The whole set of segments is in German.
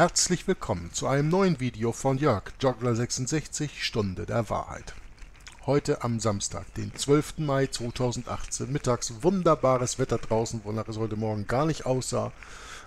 Herzlich willkommen zu einem neuen Video von Jörg, Joggler66, Stunde der Wahrheit. Heute am Samstag, den 12. Mai 2018, mittags wunderbares Wetter draußen, wonach es heute Morgen gar nicht aussah.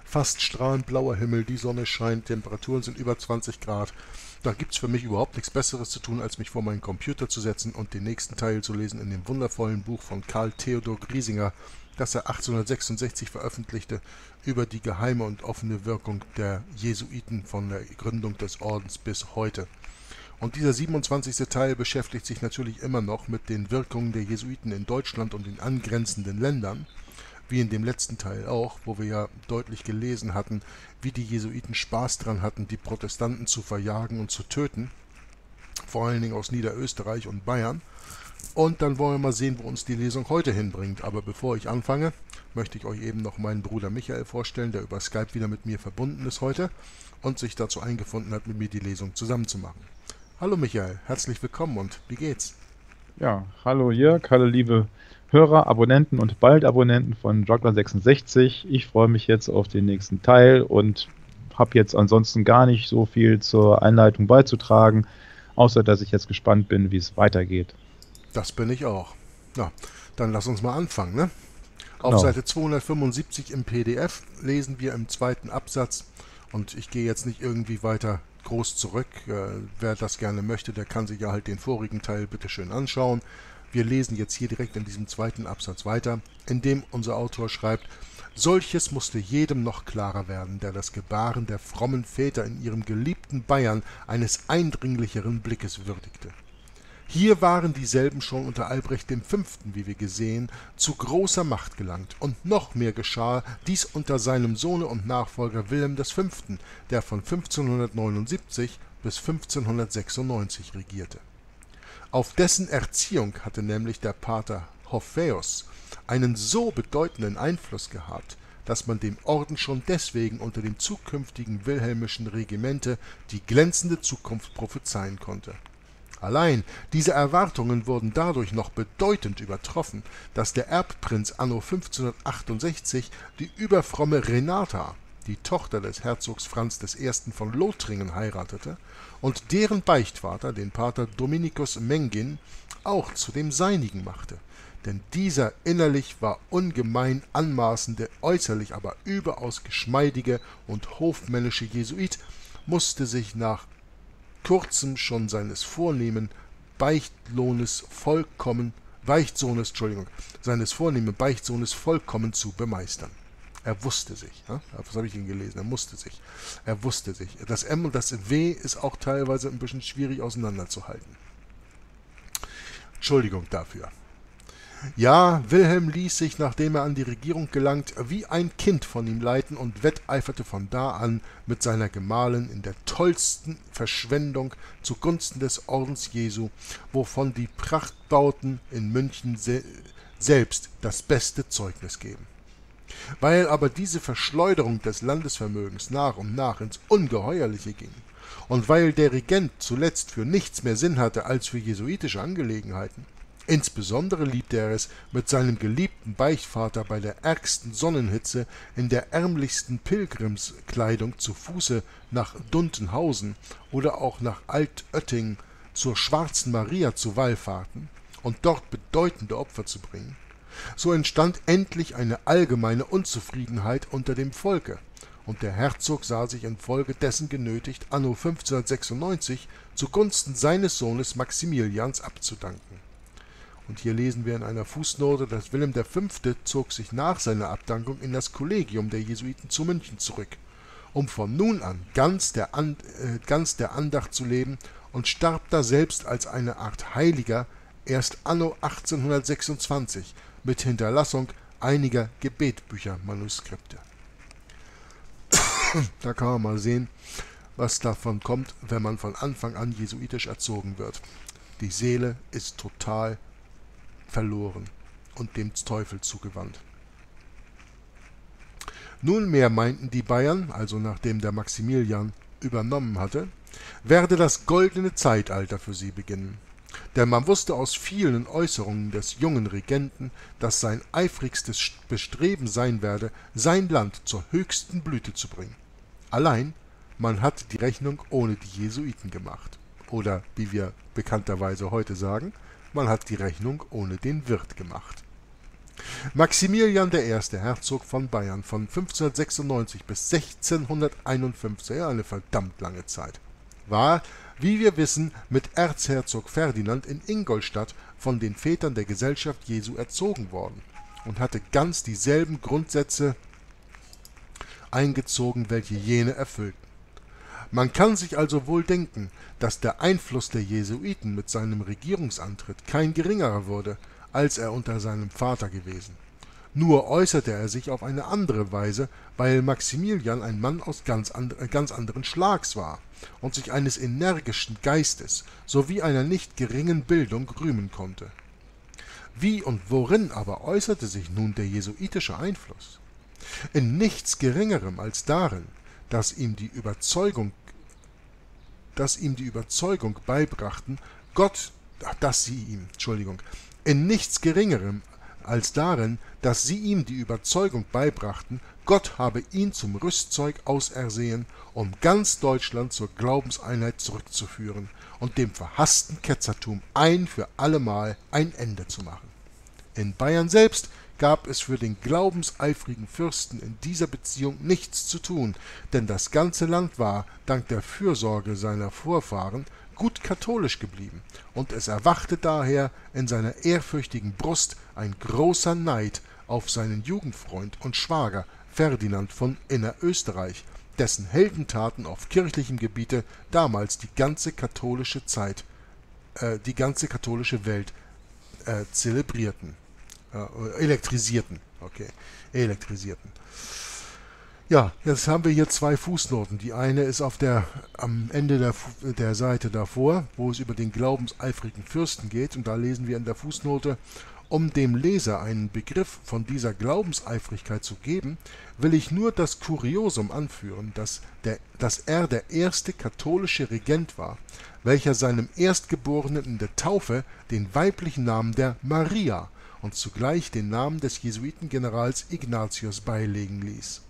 Fast strahlend blauer Himmel, die Sonne scheint, Temperaturen sind über 20 Grad. Da gibt's für mich überhaupt nichts Besseres zu tun, als mich vor meinen Computer zu setzen und den nächsten Teil zu lesen in dem wundervollen Buch von Karl Theodor Griesinger, das er 1866 veröffentlichte, über die geheime und offene Wirkung der Jesuiten von der Gründung des Ordens bis heute. Und dieser 27. Teil beschäftigt sich natürlich immer noch mit den Wirkungen der Jesuiten in Deutschland und in angrenzenden Ländern, wie in dem letzten Teil auch, wo wir ja deutlich gelesen hatten, wie die Jesuiten Spaß dran hatten, die Protestanten zu verjagen und zu töten, vor allen Dingen aus Niederösterreich und Bayern, und dann wollen wir mal sehen, wo uns die Lesung heute hinbringt. Aber bevor ich anfange, möchte ich euch eben noch meinen Bruder Michael vorstellen, der über Skype wieder mit mir verbunden ist heute und sich dazu eingefunden hat, mit mir die Lesung zusammenzumachen. Hallo Michael, herzlich willkommen und wie geht's? Ja, hallo Jörg, hallo liebe Hörer, Abonnenten und bald Abonnenten von Joggler66. Ich freue mich jetzt auf den nächsten Teil und habe jetzt ansonsten gar nicht so viel zur Einleitung beizutragen, außer dass ich jetzt gespannt bin, wie es weitergeht. Das bin ich auch. Ja, dann lass uns mal anfangen, ne? Auf genau. Seite 275 im PDF lesen wir im zweiten Absatz, und ich gehe jetzt nicht irgendwie weiter groß zurück. Äh, wer das gerne möchte, der kann sich ja halt den vorigen Teil bitte schön anschauen. Wir lesen jetzt hier direkt in diesem zweiten Absatz weiter, in dem unser Autor schreibt, Solches musste jedem noch klarer werden, der das Gebaren der frommen Väter in ihrem geliebten Bayern eines eindringlicheren Blickes würdigte. Hier waren dieselben schon unter Albrecht V., wie wir gesehen, zu großer Macht gelangt, und noch mehr geschah dies unter seinem Sohne und Nachfolger Wilhelm V., der von 1579 bis 1596 regierte. Auf dessen Erziehung hatte nämlich der Pater Hoffäus einen so bedeutenden Einfluss gehabt, dass man dem Orden schon deswegen unter dem zukünftigen wilhelmischen Regimente die glänzende Zukunft prophezeien konnte Allein diese Erwartungen wurden dadurch noch bedeutend übertroffen, dass der Erbprinz anno 1568 die überfromme Renata, die Tochter des Herzogs Franz I. von Lothringen, heiratete und deren Beichtvater, den Pater Dominikus Mengin, auch zu dem seinigen machte. Denn dieser innerlich war ungemein anmaßende, äußerlich aber überaus geschmeidige und hofmännische Jesuit, musste sich nach kurzem schon seines vornehmen Beichtlohnes vollkommen, Beichtsohnes, Entschuldigung, seines vornehmen Beichtsohnes vollkommen zu bemeistern. Er wusste sich. Ja? Was habe ich ihn gelesen? Er musste sich. Er wusste sich. Das M und das W ist auch teilweise ein bisschen schwierig auseinanderzuhalten. Entschuldigung dafür. Ja, Wilhelm ließ sich, nachdem er an die Regierung gelangt, wie ein Kind von ihm leiten und wetteiferte von da an mit seiner Gemahlin in der tollsten Verschwendung zugunsten des Ordens Jesu, wovon die Prachtbauten in München se selbst das beste Zeugnis geben. Weil aber diese Verschleuderung des Landesvermögens nach und nach ins Ungeheuerliche ging, und weil der Regent zuletzt für nichts mehr Sinn hatte als für jesuitische Angelegenheiten, Insbesondere liebte er es, mit seinem geliebten Beichtvater bei der ärgsten Sonnenhitze in der ärmlichsten Pilgrimskleidung zu Fuße nach Duntenhausen oder auch nach Altötting zur Schwarzen Maria zu wallfahrten und dort bedeutende Opfer zu bringen. So entstand endlich eine allgemeine Unzufriedenheit unter dem Volke, und der Herzog sah sich infolgedessen genötigt, anno 1596 zugunsten seines Sohnes Maximilians abzudanken und hier lesen wir in einer Fußnote, dass Wilhelm V. zog sich nach seiner Abdankung in das Kollegium der Jesuiten zu München zurück, um von nun an ganz der, an, äh, ganz der Andacht zu leben und starb daselbst als eine Art Heiliger erst anno 1826 mit Hinterlassung einiger Gebetbücher-Manuskripte. da kann man mal sehen, was davon kommt, wenn man von Anfang an jesuitisch erzogen wird. Die Seele ist total verloren und dem Teufel zugewandt. Nunmehr meinten die Bayern, also nachdem der Maximilian übernommen hatte, werde das goldene Zeitalter für sie beginnen. Denn man wusste aus vielen Äußerungen des jungen Regenten, dass sein eifrigstes Bestreben sein werde, sein Land zur höchsten Blüte zu bringen. Allein, man hat die Rechnung ohne die Jesuiten gemacht. Oder, wie wir bekannterweise heute sagen, man hat die Rechnung ohne den Wirt gemacht. Maximilian I., Herzog von Bayern von 1596 bis 1651, eine verdammt lange Zeit, war, wie wir wissen, mit Erzherzog Ferdinand in Ingolstadt von den Vätern der Gesellschaft Jesu erzogen worden und hatte ganz dieselben Grundsätze eingezogen, welche jene erfüllten. Man kann sich also wohl denken, dass der Einfluss der Jesuiten mit seinem Regierungsantritt kein geringerer wurde, als er unter seinem Vater gewesen. Nur äußerte er sich auf eine andere Weise, weil Maximilian ein Mann aus ganz, and äh, ganz anderen Schlags war und sich eines energischen Geistes sowie einer nicht geringen Bildung rühmen konnte. Wie und worin aber äußerte sich nun der jesuitische Einfluss? In nichts Geringerem als darin, dass ihm die Überzeugung dass ihm die Überzeugung beibrachten, Gott, dass sie ihm, Entschuldigung, in nichts Geringerem als darin, dass sie ihm die Überzeugung beibrachten, Gott habe ihn zum Rüstzeug ausersehen, um ganz Deutschland zur Glaubenseinheit zurückzuführen und dem verhassten Ketzertum ein für allemal ein Ende zu machen. In Bayern selbst gab es für den glaubenseifrigen Fürsten in dieser Beziehung nichts zu tun, denn das ganze Land war, dank der Fürsorge seiner Vorfahren, gut katholisch geblieben, und es erwachte daher in seiner ehrfürchtigen Brust ein großer Neid auf seinen Jugendfreund und Schwager Ferdinand von Innerösterreich, dessen Heldentaten auf kirchlichem Gebiete damals die ganze katholische Zeit, äh, die ganze katholische Welt äh, zelebrierten, äh, elektrisierten, okay, elektrisierten. Ja, jetzt haben wir hier zwei Fußnoten. Die eine ist auf der, am Ende der, der Seite davor, wo es über den glaubenseifrigen Fürsten geht. Und da lesen wir in der Fußnote, um dem Leser einen Begriff von dieser Glaubenseifrigkeit zu geben, will ich nur das Kuriosum anführen, dass, der, dass er der erste katholische Regent war, welcher seinem Erstgeborenen in der Taufe den weiblichen Namen der Maria und zugleich den Namen des Jesuitengenerals Ignatius beilegen ließ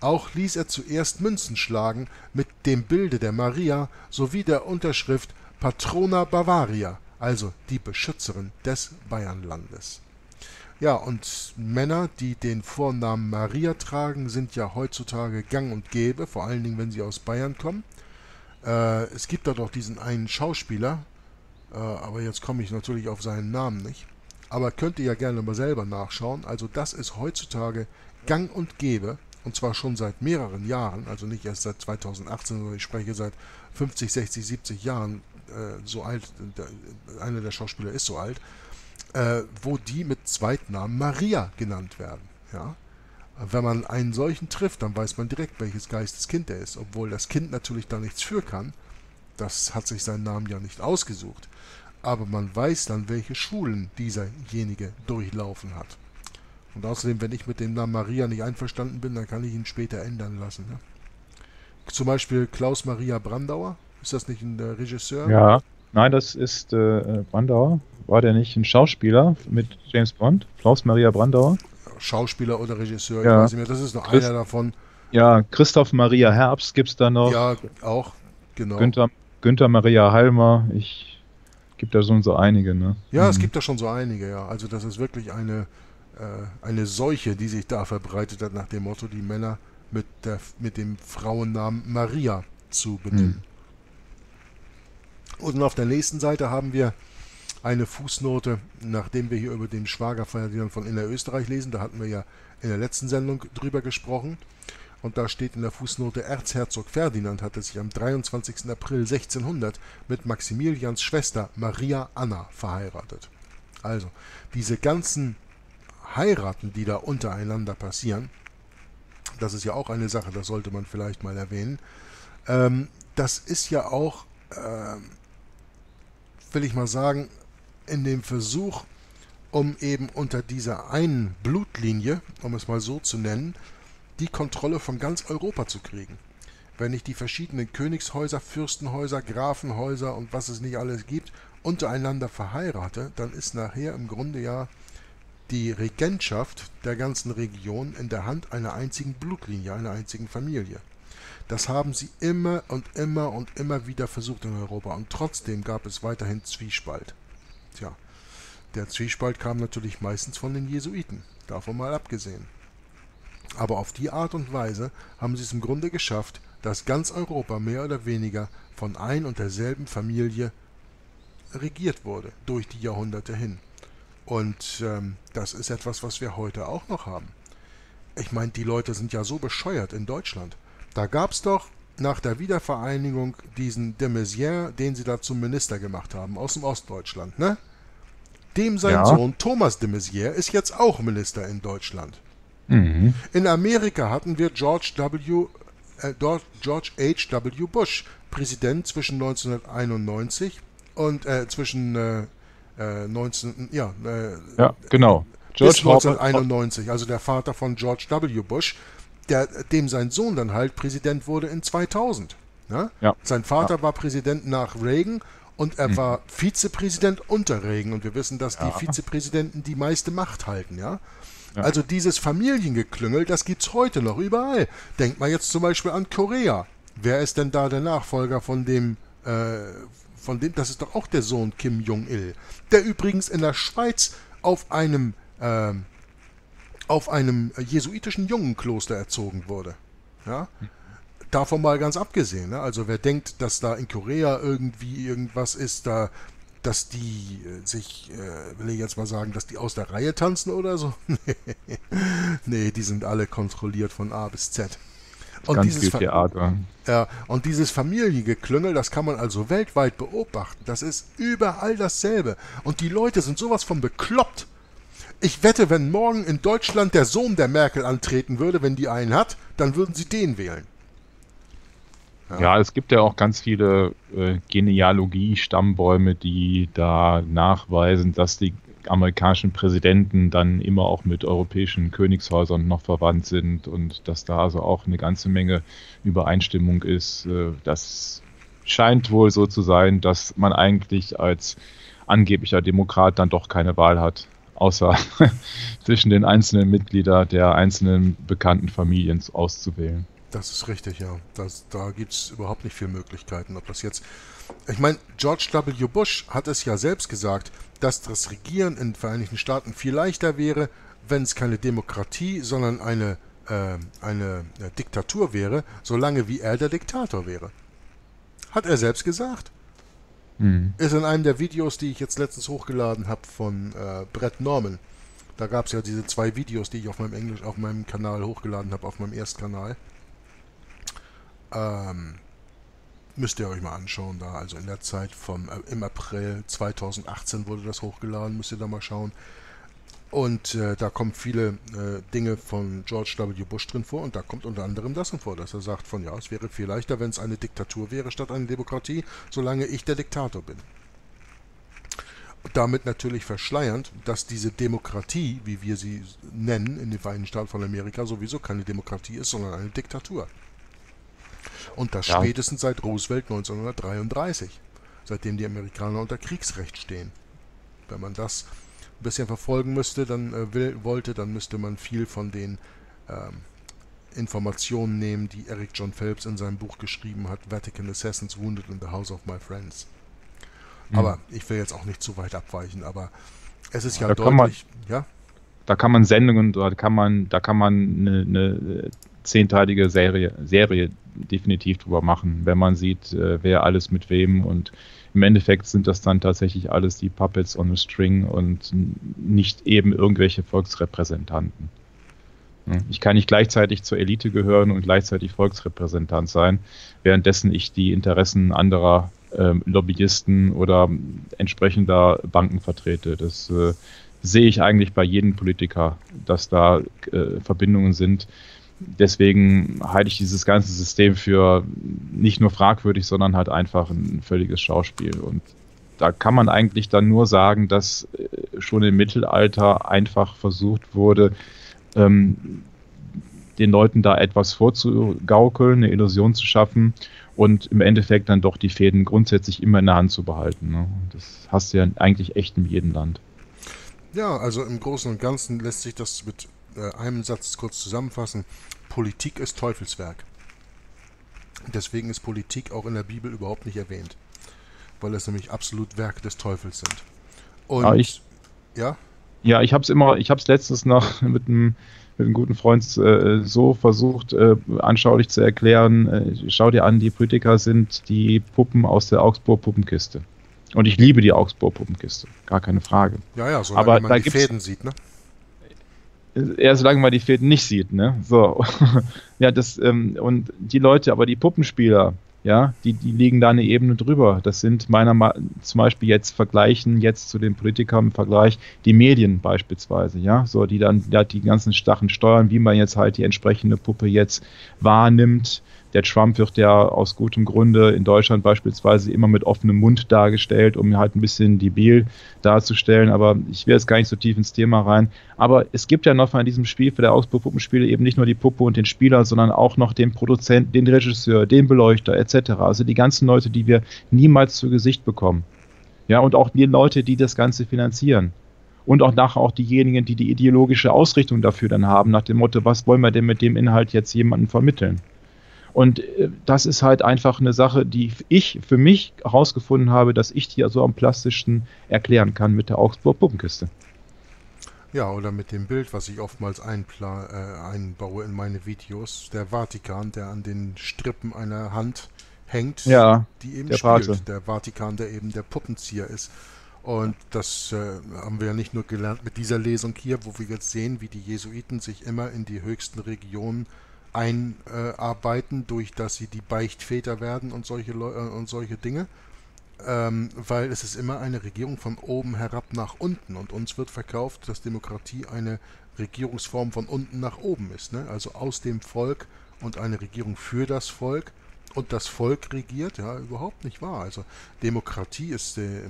auch ließ er zuerst Münzen schlagen mit dem Bilde der Maria sowie der Unterschrift Patrona Bavaria, also die Beschützerin des Bayernlandes. Ja, und Männer, die den Vornamen Maria tragen, sind ja heutzutage gang und gäbe, vor allen Dingen, wenn sie aus Bayern kommen. Äh, es gibt da doch diesen einen Schauspieler, äh, aber jetzt komme ich natürlich auf seinen Namen nicht. Aber könnt ihr ja gerne mal selber nachschauen. Also das ist heutzutage gang und gäbe, und zwar schon seit mehreren Jahren, also nicht erst seit 2018, sondern ich spreche seit 50, 60, 70 Jahren, äh, so alt, der, einer der Schauspieler ist so alt, äh, wo die mit Zweitnamen Maria genannt werden. Ja? Wenn man einen solchen trifft, dann weiß man direkt, welches Geisteskind er ist, obwohl das Kind natürlich da nichts für kann. Das hat sich seinen Namen ja nicht ausgesucht. Aber man weiß dann, welche Schulen dieserjenige durchlaufen hat. Und außerdem, wenn ich mit dem Namen Maria nicht einverstanden bin, dann kann ich ihn später ändern lassen. Ne? Zum Beispiel Klaus Maria Brandauer. Ist das nicht ein äh, Regisseur? Ja, nein, das ist äh, Brandauer. War der nicht ein Schauspieler mit James Bond? Klaus Maria Brandauer? Schauspieler oder Regisseur, ja. ich weiß nicht mehr. Das ist noch Christ einer davon. Ja, Christoph Maria Herbst gibt es da noch. Ja, auch, genau. Günther, Günther Maria Halmer. Ich gibt da schon so einige, ne? Ja, mhm. es gibt da schon so einige, ja. Also das ist wirklich eine äh, eine Seuche, die sich da verbreitet hat, nach dem Motto, die Männer mit, der, mit dem Frauennamen Maria zu benennen. Mhm. Und auf der nächsten Seite haben wir eine Fußnote, nachdem wir hier über den Schwager von Innerösterreich lesen, da hatten wir ja in der letzten Sendung drüber gesprochen. Und da steht in der Fußnote, Erzherzog Ferdinand hatte sich am 23. April 1600 mit Maximilians Schwester Maria Anna verheiratet. Also, diese ganzen Heiraten, die da untereinander passieren, das ist ja auch eine Sache, das sollte man vielleicht mal erwähnen, ähm, das ist ja auch, ähm, will ich mal sagen, in dem Versuch, um eben unter dieser einen Blutlinie, um es mal so zu nennen, die Kontrolle von ganz Europa zu kriegen. Wenn ich die verschiedenen Königshäuser, Fürstenhäuser, Grafenhäuser und was es nicht alles gibt, untereinander verheirate, dann ist nachher im Grunde ja die Regentschaft der ganzen Region in der Hand einer einzigen Blutlinie, einer einzigen Familie. Das haben sie immer und immer und immer wieder versucht in Europa. Und trotzdem gab es weiterhin Zwiespalt. Tja, der Zwiespalt kam natürlich meistens von den Jesuiten, davon mal abgesehen. Aber auf die Art und Weise haben sie es im Grunde geschafft, dass ganz Europa mehr oder weniger von ein und derselben Familie regiert wurde, durch die Jahrhunderte hin. Und ähm, das ist etwas, was wir heute auch noch haben. Ich meine, die Leute sind ja so bescheuert in Deutschland. Da gab es doch nach der Wiedervereinigung diesen de Maizière, den sie da zum Minister gemacht haben, aus dem Ostdeutschland, ne? Dem sein ja. Sohn Thomas de Maizière ist jetzt auch Minister in Deutschland. Mhm. In Amerika hatten wir George W. Äh, George H. W. Bush, Präsident zwischen 1991 und äh, zwischen äh, 19 äh, ja, äh, ja genau George bis 1991, also der Vater von George W. Bush, der, dem sein Sohn dann halt Präsident wurde in 2000. Ne? Ja. Sein Vater ja. war Präsident nach Reagan und er mhm. war Vizepräsident unter Reagan und wir wissen, dass ja. die Vizepräsidenten die meiste Macht halten, ja. Ja. Also dieses Familiengeklüngel, das gibt's heute noch überall. Denkt mal jetzt zum Beispiel an Korea. Wer ist denn da der Nachfolger von dem, äh, von dem, das ist doch auch der Sohn Kim Jong-il, der übrigens in der Schweiz auf einem äh, auf einem jesuitischen Jungenkloster erzogen wurde. Ja? Davon mal ganz abgesehen. Ne? Also wer denkt, dass da in Korea irgendwie irgendwas ist, da dass die äh, sich, äh, will ich jetzt mal sagen, dass die aus der Reihe tanzen oder so? nee, die sind alle kontrolliert von A bis Z. Und Ganz dieses, viel Theater. Ja, und dieses Familiengeklüngel, das kann man also weltweit beobachten. Das ist überall dasselbe. Und die Leute sind sowas von bekloppt, ich wette, wenn morgen in Deutschland der Sohn der Merkel antreten würde, wenn die einen hat, dann würden sie den wählen. Ja, ja es gibt ja auch ganz viele äh, Genealogie-Stammbäume, die da nachweisen, dass die amerikanischen Präsidenten dann immer auch mit europäischen Königshäusern noch verwandt sind und dass da also auch eine ganze Menge Übereinstimmung ist. Äh, das scheint wohl so zu sein, dass man eigentlich als angeblicher Demokrat dann doch keine Wahl hat außer zwischen den einzelnen Mitgliedern der einzelnen bekannten Familien auszuwählen. Das ist richtig, ja. Das, da gibt es überhaupt nicht viele Möglichkeiten. Ob das jetzt. Ich meine, George W. Bush hat es ja selbst gesagt, dass das Regieren in den Vereinigten Staaten viel leichter wäre, wenn es keine Demokratie, sondern eine, äh, eine äh, Diktatur wäre, solange wie er der Diktator wäre. Hat er selbst gesagt. Mhm. Ist in einem der Videos, die ich jetzt letztens hochgeladen habe von äh, Brett Norman. Da gab es ja diese zwei Videos, die ich auf meinem Englisch, auf meinem Kanal hochgeladen habe, auf meinem Erstkanal. Ähm, müsst ihr euch mal anschauen da. Also in der Zeit vom äh, im April 2018 wurde das hochgeladen, müsst ihr da mal schauen. Und äh, da kommen viele äh, Dinge von George W. Bush drin vor und da kommt unter anderem das vor, dass er sagt von ja, es wäre viel leichter, wenn es eine Diktatur wäre statt eine Demokratie, solange ich der Diktator bin. Damit natürlich verschleiernd, dass diese Demokratie, wie wir sie nennen in den Vereinigten Staaten von Amerika, sowieso keine Demokratie ist, sondern eine Diktatur. Und das ja. spätestens seit Roosevelt 1933, seitdem die Amerikaner unter Kriegsrecht stehen. Wenn man das ein bisschen verfolgen müsste, dann äh, will, wollte, dann müsste man viel von den ähm, Informationen nehmen, die Eric John Phelps in seinem Buch geschrieben hat, Vatican Assassins Wounded in the House of My Friends. Mhm. Aber ich will jetzt auch nicht zu weit abweichen, aber es ist ja da deutlich, man, ja. Da kann man Sendungen, da kann man, da kann man eine, eine zehnteilige Serie, Serie definitiv drüber machen, wenn man sieht, äh, wer alles mit wem und im Endeffekt sind das dann tatsächlich alles die Puppets on a String und nicht eben irgendwelche Volksrepräsentanten. Ich kann nicht gleichzeitig zur Elite gehören und gleichzeitig Volksrepräsentant sein, währenddessen ich die Interessen anderer äh, Lobbyisten oder entsprechender Banken vertrete. Das äh, sehe ich eigentlich bei jedem Politiker, dass da äh, Verbindungen sind, deswegen halte ich dieses ganze System für nicht nur fragwürdig, sondern halt einfach ein völliges Schauspiel. Und da kann man eigentlich dann nur sagen, dass äh, schon im Mittelalter einfach versucht wurde, ähm, den Leuten da etwas vorzugaukeln, eine Illusion zu schaffen und im Endeffekt dann doch die Fäden grundsätzlich immer in der Hand zu behalten. Ne? Das hast du ja eigentlich echt in jedem Land. Ja, also im Großen und Ganzen lässt sich das mit einem Satz kurz zusammenfassen. Politik ist Teufelswerk. Deswegen ist Politik auch in der Bibel überhaupt nicht erwähnt, weil es nämlich absolut Werke des Teufels sind. Und ja, ich, ja? Ja, ich habe es immer, ich habe es letztens noch mit einem mit einem guten Freund äh, so versucht, äh, anschaulich zu erklären. Äh, schau dir an, die Politiker sind die Puppen aus der Augsburg Puppenkiste. Und ich liebe die Augsburg Puppenkiste, gar keine Frage. Ja, ja, solange Aber man da die Fäden sieht, ne? Solange man die Fäden nicht sieht, ne? So. ja, das, ähm, und die Leute, aber die Puppenspieler, ja, die, die liegen da eine Ebene drüber. Das sind meiner Meinung zum Beispiel jetzt vergleichen, jetzt zu den Politikern im Vergleich, die Medien beispielsweise, ja, so, die dann ja, die ganzen Sachen steuern, wie man jetzt halt die entsprechende Puppe jetzt wahrnimmt, der Trump wird ja aus gutem Grunde in Deutschland beispielsweise immer mit offenem Mund dargestellt, um halt ein bisschen debil darzustellen. Aber ich will jetzt gar nicht so tief ins Thema rein. Aber es gibt ja noch in diesem Spiel für der Augsburg eben nicht nur die Puppe und den Spieler, sondern auch noch den Produzenten, den Regisseur, den Beleuchter etc. Also die ganzen Leute, die wir niemals zu Gesicht bekommen. Ja, und auch die Leute, die das Ganze finanzieren und auch nachher auch diejenigen, die die ideologische Ausrichtung dafür dann haben, nach dem Motto, was wollen wir denn mit dem Inhalt jetzt jemandem vermitteln? Und äh, das ist halt einfach eine Sache, die ich für mich herausgefunden habe, dass ich die so am plastischsten erklären kann mit der Augsburg Puppenkiste. Ja, oder mit dem Bild, was ich oftmals einpla äh, einbaue in meine Videos, der Vatikan, der an den Strippen einer Hand hängt, ja, die eben spielt. Pate. Der Vatikan, der eben der Puppenzieher ist. Und das äh, haben wir ja nicht nur gelernt mit dieser Lesung hier, wo wir jetzt sehen, wie die Jesuiten sich immer in die höchsten Regionen einarbeiten, durch dass sie die Beichtväter werden und solche, Leu äh, und solche Dinge. Ähm, weil es ist immer eine Regierung von oben herab nach unten und uns wird verkauft, dass Demokratie eine Regierungsform von unten nach oben ist. Ne? Also aus dem Volk und eine Regierung für das Volk und das Volk regiert, ja, überhaupt nicht wahr. Also Demokratie ist äh,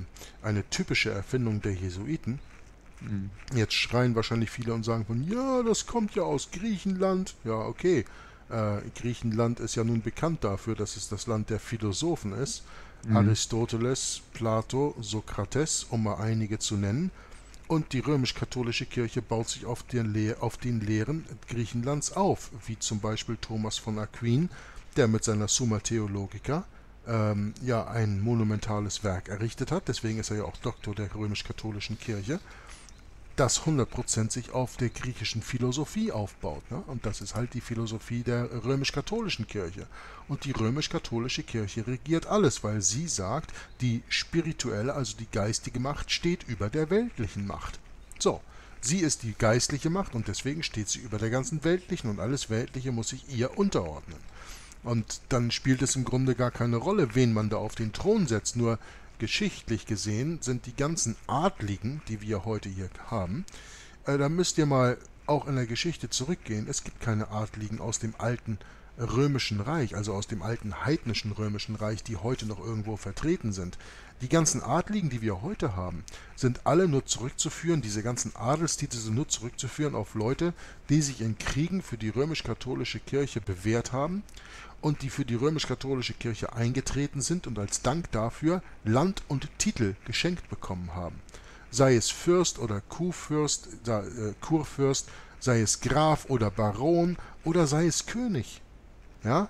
eine typische Erfindung der Jesuiten. Jetzt schreien wahrscheinlich viele und sagen von, ja, das kommt ja aus Griechenland. Ja, okay. Äh, Griechenland ist ja nun bekannt dafür, dass es das Land der Philosophen ist. Mhm. Aristoteles, Plato, Sokrates, um mal einige zu nennen. Und die römisch-katholische Kirche baut sich auf den, Le auf den Lehren Griechenlands auf, wie zum Beispiel Thomas von Aquin, der mit seiner Summa Theologica ähm, ja ein monumentales Werk errichtet hat. Deswegen ist er ja auch Doktor der römisch-katholischen Kirche das 100% sich auf der griechischen Philosophie aufbaut. Ne? Und das ist halt die Philosophie der römisch-katholischen Kirche. Und die römisch-katholische Kirche regiert alles, weil sie sagt, die spirituelle, also die geistige Macht steht über der weltlichen Macht. So, sie ist die geistliche Macht und deswegen steht sie über der ganzen weltlichen und alles Weltliche muss sich ihr unterordnen. Und dann spielt es im Grunde gar keine Rolle, wen man da auf den Thron setzt, nur geschichtlich gesehen sind die ganzen Adligen, die wir heute hier haben, äh, da müsst ihr mal auch in der Geschichte zurückgehen. Es gibt keine Adligen aus dem alten römischen Reich, also aus dem alten heidnischen römischen Reich, die heute noch irgendwo vertreten sind. Die ganzen Adligen, die wir heute haben, sind alle nur zurückzuführen, diese ganzen Adelstitel sind nur zurückzuführen auf Leute, die sich in Kriegen für die römisch-katholische Kirche bewährt haben und die für die römisch-katholische Kirche eingetreten sind und als Dank dafür Land und Titel geschenkt bekommen haben. Sei es Fürst oder Kurfürst, äh, Kurfürst, sei es Graf oder Baron oder sei es König. Ja?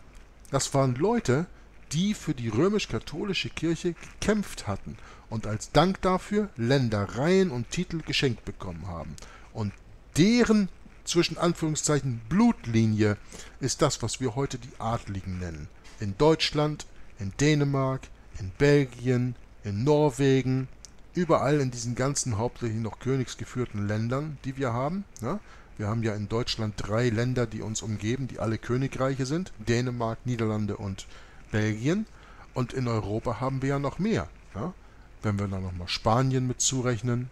Das waren Leute, die für die römisch-katholische Kirche gekämpft hatten und als Dank dafür Ländereien und Titel geschenkt bekommen haben. Und deren zwischen Anführungszeichen Blutlinie ist das, was wir heute die Adligen nennen. In Deutschland, in Dänemark, in Belgien, in Norwegen, überall in diesen ganzen hauptsächlich noch königsgeführten Ländern, die wir haben. Ja? Wir haben ja in Deutschland drei Länder, die uns umgeben, die alle Königreiche sind. Dänemark, Niederlande und Belgien. Und in Europa haben wir ja noch mehr. Ja? Wenn wir dann nochmal Spanien mit zurechnen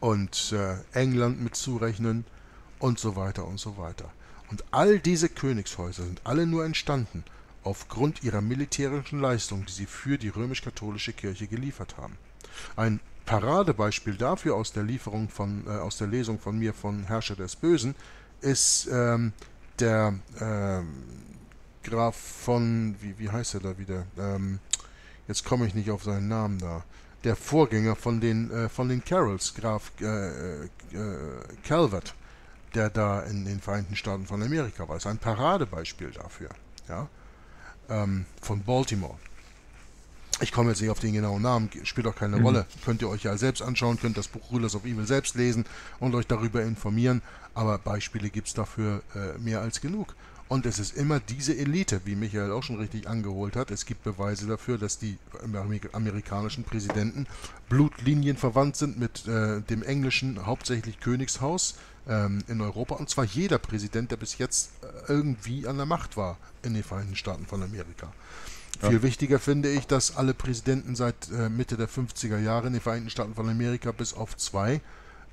und äh, England mit zurechnen und so weiter und so weiter. Und all diese Königshäuser sind alle nur entstanden aufgrund ihrer militärischen Leistung, die sie für die römisch-katholische Kirche geliefert haben. Ein Paradebeispiel dafür aus der Lieferung von, äh, aus der Lesung von mir von Herrscher des Bösen ist ähm, der ähm, Graf von, wie, wie heißt er da wieder? Ähm, jetzt komme ich nicht auf seinen Namen da. Der Vorgänger von den, äh, von den Carols, Graf äh, äh, Calvert der da in den Vereinigten Staaten von Amerika war. Das ist ein Paradebeispiel dafür. Ja? ähm, von Baltimore. Ich komme jetzt nicht auf den genauen Namen, spielt auch keine mhm. Rolle. Könnt ihr euch ja selbst anschauen, könnt das Buch Rulers of Evil selbst lesen und euch darüber informieren. Aber Beispiele gibt es dafür äh, mehr als genug. Und es ist immer diese Elite, wie Michael auch schon richtig angeholt hat. Es gibt Beweise dafür, dass die amerikanischen Präsidenten Blutlinienverwandt sind mit äh, dem englischen, hauptsächlich Königshaus ähm, in Europa. Und zwar jeder Präsident, der bis jetzt äh, irgendwie an der Macht war in den Vereinigten Staaten von Amerika. Ja. Viel wichtiger finde ich, dass alle Präsidenten seit äh, Mitte der 50er Jahre in den Vereinigten Staaten von Amerika bis auf zwei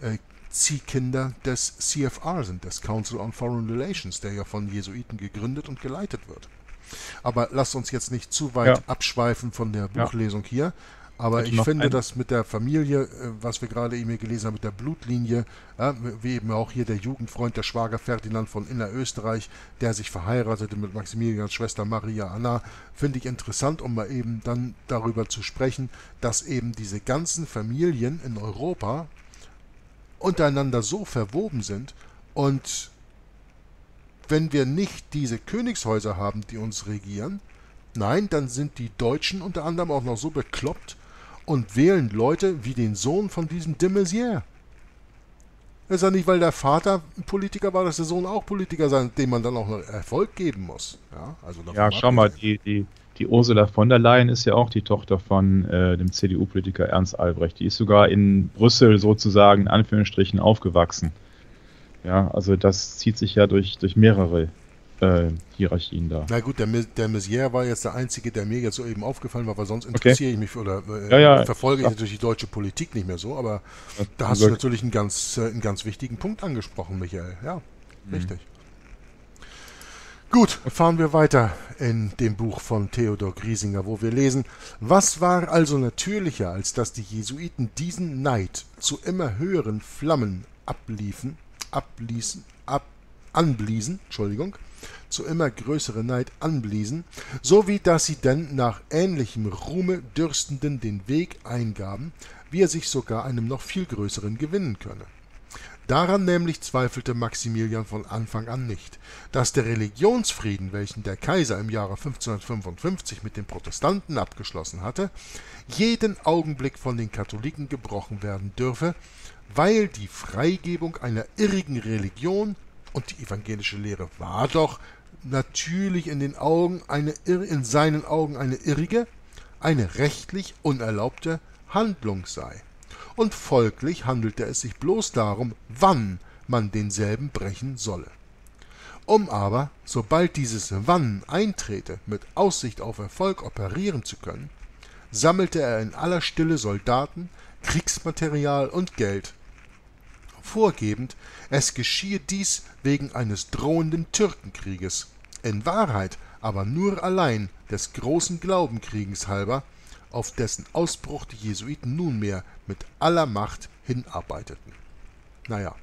äh, Ziehkinder des CFR sind, des Council on Foreign Relations, der ja von Jesuiten gegründet und geleitet wird. Aber lasst uns jetzt nicht zu weit ja. abschweifen von der Buchlesung ja. hier. Aber ich finde, dass mit der Familie, äh, was wir gerade eben gelesen haben, mit der Blutlinie, ja, wie eben auch hier der Jugendfreund, der Schwager Ferdinand von Innerösterreich, der sich verheiratete mit Maximilians Schwester Maria Anna, finde ich interessant, um mal eben dann darüber zu sprechen, dass eben diese ganzen Familien in Europa untereinander so verwoben sind und wenn wir nicht diese Königshäuser haben, die uns regieren, nein, dann sind die Deutschen unter anderem auch noch so bekloppt, und wählen Leute wie den Sohn von diesem de Maizière. ist ja nicht, weil der Vater ein Politiker war, dass der Sohn auch Politiker sein, dem man dann auch noch Erfolg geben muss. Ja, also ja schau mal, die, die, die Ursula von der Leyen ist ja auch die Tochter von äh, dem CDU-Politiker Ernst Albrecht. Die ist sogar in Brüssel sozusagen in Anführungsstrichen aufgewachsen. Ja, also das zieht sich ja durch, durch mehrere äh, Hierarchien da. Na gut, der, der Messier war jetzt der einzige, der mir jetzt so eben aufgefallen war, weil sonst interessiere okay. ich mich für, oder äh, ja, ja, verfolge ich natürlich die deutsche Politik nicht mehr so, aber da hast du natürlich einen ganz, äh, einen ganz wichtigen Punkt angesprochen, Michael. Ja, mhm. richtig. Gut, fahren wir weiter in dem Buch von Theodor Griesinger, wo wir lesen, was war also natürlicher, als dass die Jesuiten diesen Neid zu immer höheren Flammen abliefen, abließen, ab, anbliesen, Entschuldigung, zu immer größeren Neid anbliesen, so wie dass sie denn nach ähnlichem Ruhme Dürstenden den Weg eingaben, wie er sich sogar einem noch viel größeren gewinnen könne. Daran nämlich zweifelte Maximilian von Anfang an nicht, dass der Religionsfrieden, welchen der Kaiser im Jahre 1555 mit den Protestanten abgeschlossen hatte, jeden Augenblick von den Katholiken gebrochen werden dürfe, weil die Freigebung einer irrigen Religion und die evangelische Lehre war doch natürlich in den Augen eine in seinen Augen eine irrige, eine rechtlich unerlaubte Handlung sei. Und folglich handelte es sich bloß darum, wann man denselben brechen solle. Um aber, sobald dieses Wann eintrete, mit Aussicht auf Erfolg operieren zu können, sammelte er in aller Stille Soldaten, Kriegsmaterial und Geld, vorgebend, es geschiehe dies wegen eines drohenden Türkenkrieges, in Wahrheit aber nur allein des großen Glaubenkrieges halber, auf dessen Ausbruch die Jesuiten nunmehr mit aller Macht hinarbeiteten. Naja,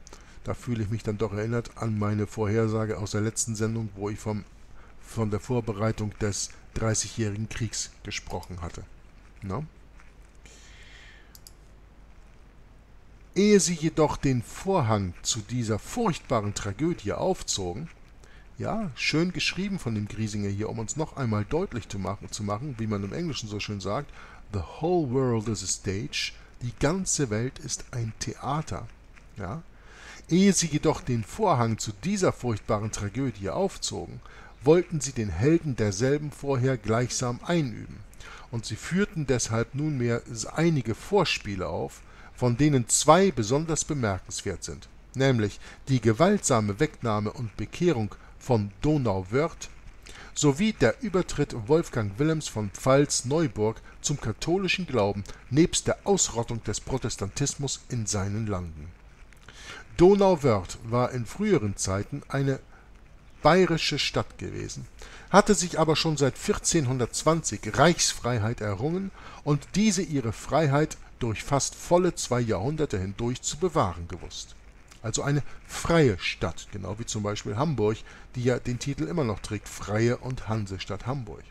da fühle ich mich dann doch erinnert an meine Vorhersage aus der letzten Sendung, wo ich vom, von der Vorbereitung des Dreißigjährigen Kriegs gesprochen hatte. Na? Ehe sie jedoch den Vorhang zu dieser furchtbaren Tragödie aufzogen, ja, schön geschrieben von dem Griesinger hier, um uns noch einmal deutlich zu machen, zu machen, wie man im Englischen so schön sagt, The whole world is a stage, die ganze Welt ist ein Theater. Ja? Ehe sie jedoch den Vorhang zu dieser furchtbaren Tragödie aufzogen, wollten sie den Helden derselben vorher gleichsam einüben, und sie führten deshalb nunmehr einige Vorspiele auf, von denen zwei besonders bemerkenswert sind, nämlich die gewaltsame Wegnahme und Bekehrung von Donauwörth sowie der Übertritt Wolfgang Wilhelms von Pfalz-Neuburg zum katholischen Glauben nebst der Ausrottung des Protestantismus in seinen Landen. Donauwörth war in früheren Zeiten eine bayerische Stadt gewesen, hatte sich aber schon seit 1420 Reichsfreiheit errungen und diese ihre Freiheit durch fast volle zwei Jahrhunderte hindurch zu bewahren gewusst also eine freie Stadt, genau wie zum Beispiel Hamburg, die ja den Titel immer noch trägt, Freie und Hansestadt Hamburg.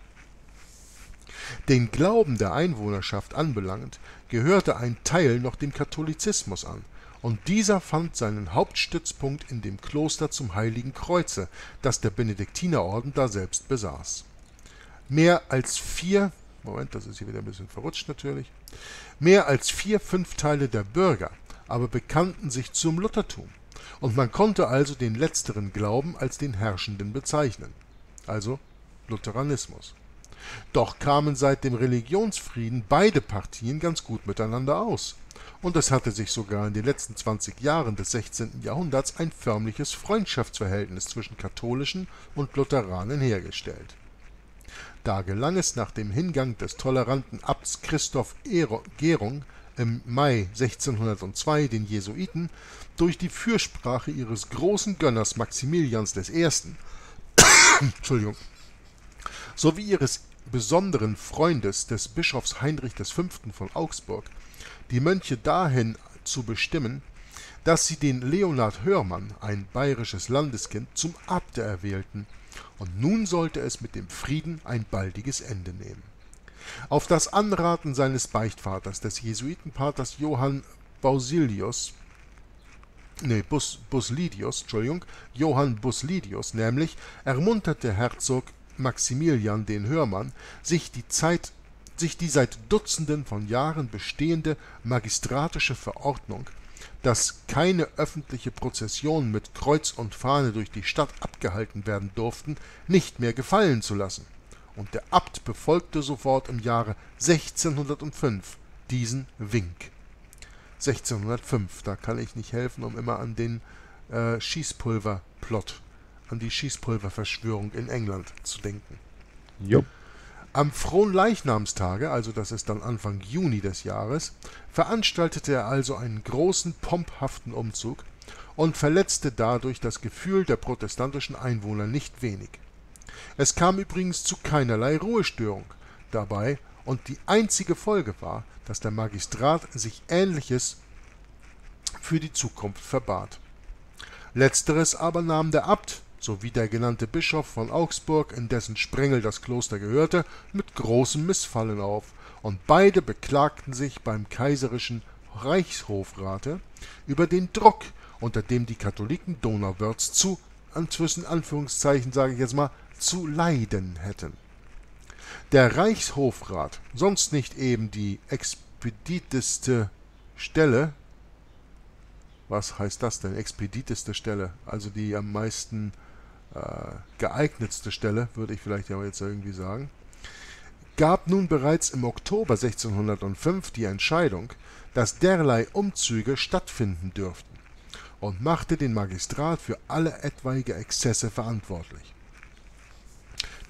Den Glauben der Einwohnerschaft anbelangend, gehörte ein Teil noch dem Katholizismus an, und dieser fand seinen Hauptstützpunkt in dem Kloster zum Heiligen Kreuze, das der Benediktinerorden daselbst besaß. mehr als vier, Moment, das ist hier wieder ein bisschen verrutscht natürlich, mehr als vier Fünfteile der Bürger aber bekannten sich zum Luthertum, und man konnte also den letzteren Glauben als den herrschenden bezeichnen, also Lutheranismus. Doch kamen seit dem Religionsfrieden beide Partien ganz gut miteinander aus, und es hatte sich sogar in den letzten 20 Jahren des 16. Jahrhunderts ein förmliches Freundschaftsverhältnis zwischen Katholischen und Lutheranen hergestellt. Da gelang es nach dem Hingang des toleranten Abts Christoph Gerung im Mai 1602 den Jesuiten durch die Fürsprache ihres großen Gönners Maximilians I. Sowie ihres besonderen Freundes des Bischofs Heinrich V. von Augsburg die Mönche dahin zu bestimmen, dass sie den Leonhard Hörmann, ein bayerisches Landeskind, zum Abte erwählten, und nun sollte es mit dem Frieden ein baldiges Ende nehmen. Auf das Anraten seines Beichtvaters, des Jesuitenpaters Johann Bausilius, nee, Bus, Buslidius, Entschuldigung, Johann Buslidius nämlich, ermunterte Herzog Maximilian den Hörmann, sich die Zeit sich die seit Dutzenden von Jahren bestehende magistratische Verordnung, dass keine öffentliche Prozessionen mit Kreuz und Fahne durch die Stadt abgehalten werden durften, nicht mehr gefallen zu lassen, und der Abt befolgte sofort im Jahre 1605 diesen Wink. 1605, da kann ich nicht helfen, um immer an den äh, Schießpulverplot, an die Schießpulververschwörung in England zu denken. Jupp. Am Fronleichnamstage, also das ist dann Anfang Juni des Jahres, veranstaltete er also einen großen, pomphaften Umzug und verletzte dadurch das Gefühl der protestantischen Einwohner nicht wenig. Es kam übrigens zu keinerlei Ruhestörung dabei und die einzige Folge war, dass der Magistrat sich Ähnliches für die Zukunft verbat. Letzteres aber nahm der Abt sowie der genannte Bischof von Augsburg, in dessen Sprengel das Kloster gehörte, mit großem Missfallen auf, und beide beklagten sich beim kaiserischen Reichshofrate über den Druck, unter dem die Katholiken Donauwörths zu, zwischen Anführungszeichen sage ich jetzt mal, zu leiden hätten. Der Reichshofrat, sonst nicht eben die expediteste Stelle, was heißt das denn, expediteste Stelle, also die am meisten geeignetste Stelle, würde ich vielleicht ja jetzt irgendwie sagen, gab nun bereits im Oktober 1605 die Entscheidung, dass derlei Umzüge stattfinden dürften und machte den Magistrat für alle etwaige Exzesse verantwortlich.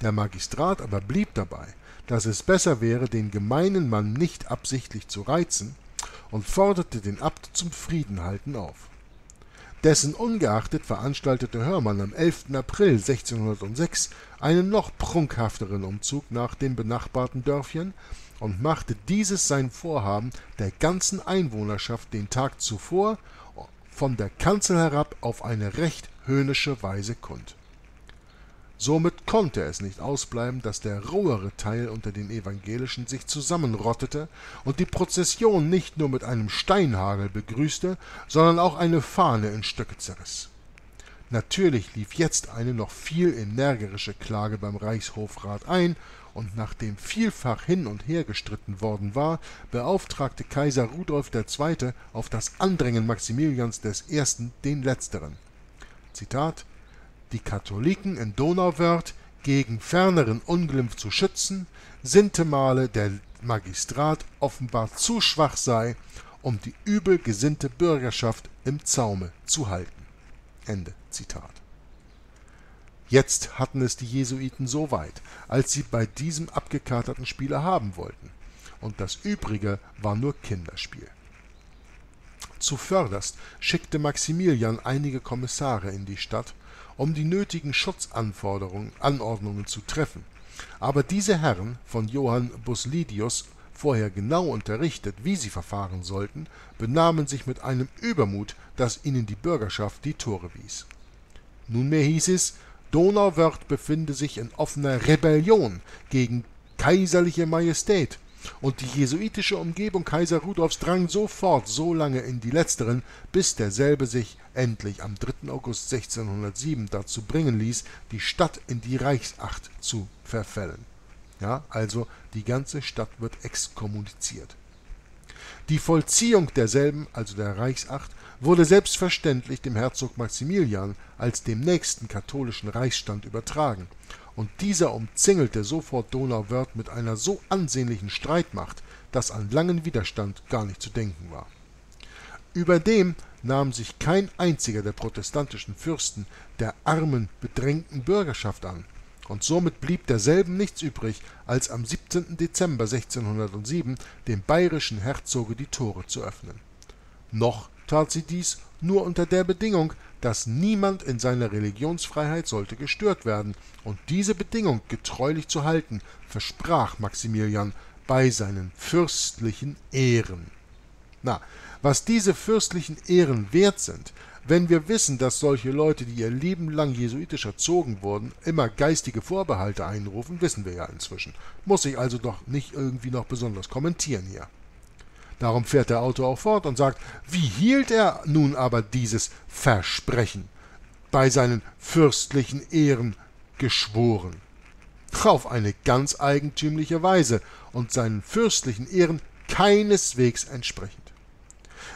Der Magistrat aber blieb dabei, dass es besser wäre, den gemeinen Mann nicht absichtlich zu reizen, und forderte den Abt zum Friedenhalten auf dessen ungeachtet veranstaltete Hörmann am 11. April 1606 einen noch prunkhafteren Umzug nach den benachbarten Dörfchen und machte dieses sein Vorhaben der ganzen Einwohnerschaft den Tag zuvor von der Kanzel herab auf eine recht höhnische Weise kund Somit konnte es nicht ausbleiben, dass der rohere Teil unter den Evangelischen sich zusammenrottete und die Prozession nicht nur mit einem Steinhagel begrüßte, sondern auch eine Fahne in Stücke zerriss. Natürlich lief jetzt eine noch viel energische Klage beim Reichshofrat ein, und nachdem vielfach hin und her gestritten worden war, beauftragte Kaiser Rudolf II. auf das Andrängen Maximilians I. den letzteren. Zitat die Katholiken in Donauwörth gegen ferneren Unglimpf zu schützen, sintemale der Magistrat offenbar zu schwach sei, um die übel gesinnte Bürgerschaft im Zaume zu halten. Ende Zitat. Jetzt hatten es die Jesuiten so weit, als sie bei diesem abgekaterten Spieler haben wollten, und das Übrige war nur Kinderspiel. Zuvörderst schickte Maximilian einige Kommissare in die Stadt, um die nötigen Schutzanordnungen zu treffen, aber diese Herren, von Johann Buslidius vorher genau unterrichtet, wie sie verfahren sollten, benahmen sich mit einem Übermut, dass ihnen die Bürgerschaft die Tore wies. Nunmehr hieß es, Donauwörth befinde sich in offener Rebellion gegen kaiserliche Majestät und die jesuitische Umgebung Kaiser Rudolfs drang sofort so lange in die letzteren, bis derselbe sich endlich am 3. August 1607 dazu bringen ließ, die Stadt in die Reichsacht zu verfällen. Ja, also die ganze Stadt wird exkommuniziert. Die Vollziehung derselben, also der Reichsacht, wurde selbstverständlich dem Herzog Maximilian als dem nächsten katholischen Reichsstand übertragen, und dieser umzingelte sofort Donauwörth mit einer so ansehnlichen Streitmacht, dass an langen Widerstand gar nicht zu denken war. Überdem nahm sich kein einziger der protestantischen Fürsten der armen, bedrängten Bürgerschaft an, und somit blieb derselben nichts übrig, als am 17. Dezember 1607 dem bayerischen Herzoge die Tore zu öffnen. Noch tat sie dies nur unter der Bedingung, dass niemand in seiner Religionsfreiheit sollte gestört werden, und diese Bedingung getreulich zu halten, versprach Maximilian bei seinen fürstlichen Ehren. Na, was diese fürstlichen Ehren wert sind, wenn wir wissen, dass solche Leute, die ihr Leben lang jesuitisch erzogen wurden, immer geistige Vorbehalte einrufen, wissen wir ja inzwischen. Muss ich also doch nicht irgendwie noch besonders kommentieren hier. Darum fährt der Autor auch fort und sagt, wie hielt er nun aber dieses Versprechen bei seinen fürstlichen Ehren geschworen? Auf eine ganz eigentümliche Weise und seinen fürstlichen Ehren keineswegs entsprechend.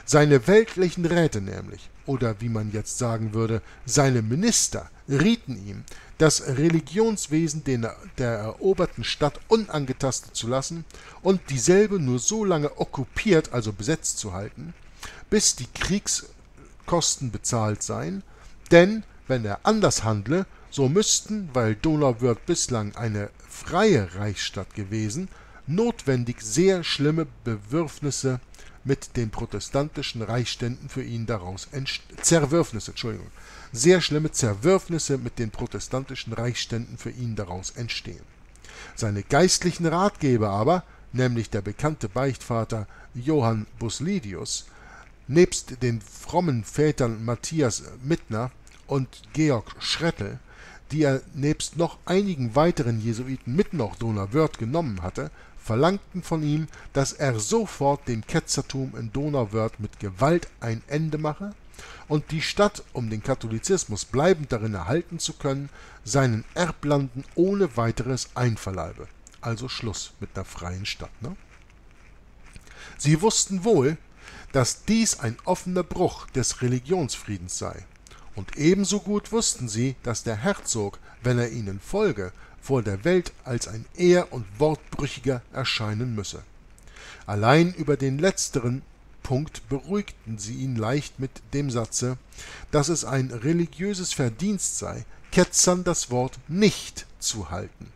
Seine weltlichen Räte nämlich, oder wie man jetzt sagen würde, seine Minister rieten ihm, das Religionswesen der eroberten Stadt unangetastet zu lassen und dieselbe nur so lange okkupiert, also besetzt zu halten, bis die Kriegskosten bezahlt seien, denn wenn er anders handle, so müssten, weil Donauwörth bislang eine freie Reichsstadt gewesen, notwendig sehr schlimme Bewürfnisse mit den protestantischen Reichsständen für ihn daraus Zerwürfnisse, Entschuldigung, sehr schlimme Zerwürfnisse mit den protestantischen Reichsständen für ihn daraus entstehen. Seine geistlichen Ratgeber aber, nämlich der bekannte Beichtvater Johann Buslidius, nebst den frommen Vätern Matthias Mittner und Georg Schrettel, die er nebst noch einigen weiteren Jesuiten mit nach Donauwörth genommen hatte, verlangten von ihm, dass er sofort dem Ketzertum in Donauwörth mit Gewalt ein Ende mache und die Stadt, um den Katholizismus bleibend darin erhalten zu können, seinen Erblanden ohne weiteres einverleibe. Also Schluss mit einer freien Stadt. Ne? Sie wussten wohl, dass dies ein offener Bruch des Religionsfriedens sei. Und ebenso gut wussten sie, dass der Herzog, wenn er ihnen folge, vor der Welt als ein Ehr- und Wortbrüchiger erscheinen müsse. Allein über den letzteren Punkt beruhigten sie ihn leicht mit dem Satze, dass es ein religiöses Verdienst sei, Ketzern das Wort nicht zu halten.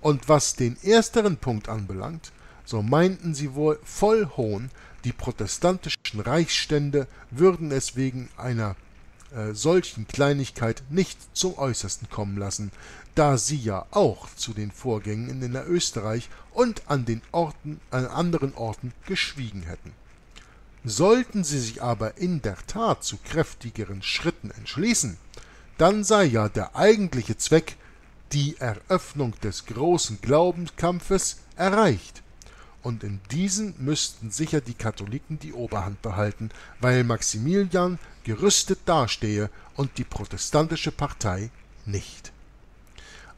Und was den ersteren Punkt anbelangt, so meinten sie wohl voll Hohn, die protestantischen Reichsstände würden es wegen einer äh, solchen Kleinigkeit nicht zum Äußersten kommen lassen, da sie ja auch zu den Vorgängen in Österreich und an den Orten, an anderen Orten geschwiegen hätten. Sollten sie sich aber in der Tat zu kräftigeren Schritten entschließen, dann sei ja der eigentliche Zweck, die Eröffnung des großen Glaubenskampfes, erreicht, und in diesen müssten sicher die Katholiken die Oberhand behalten, weil Maximilian gerüstet dastehe und die protestantische Partei nicht.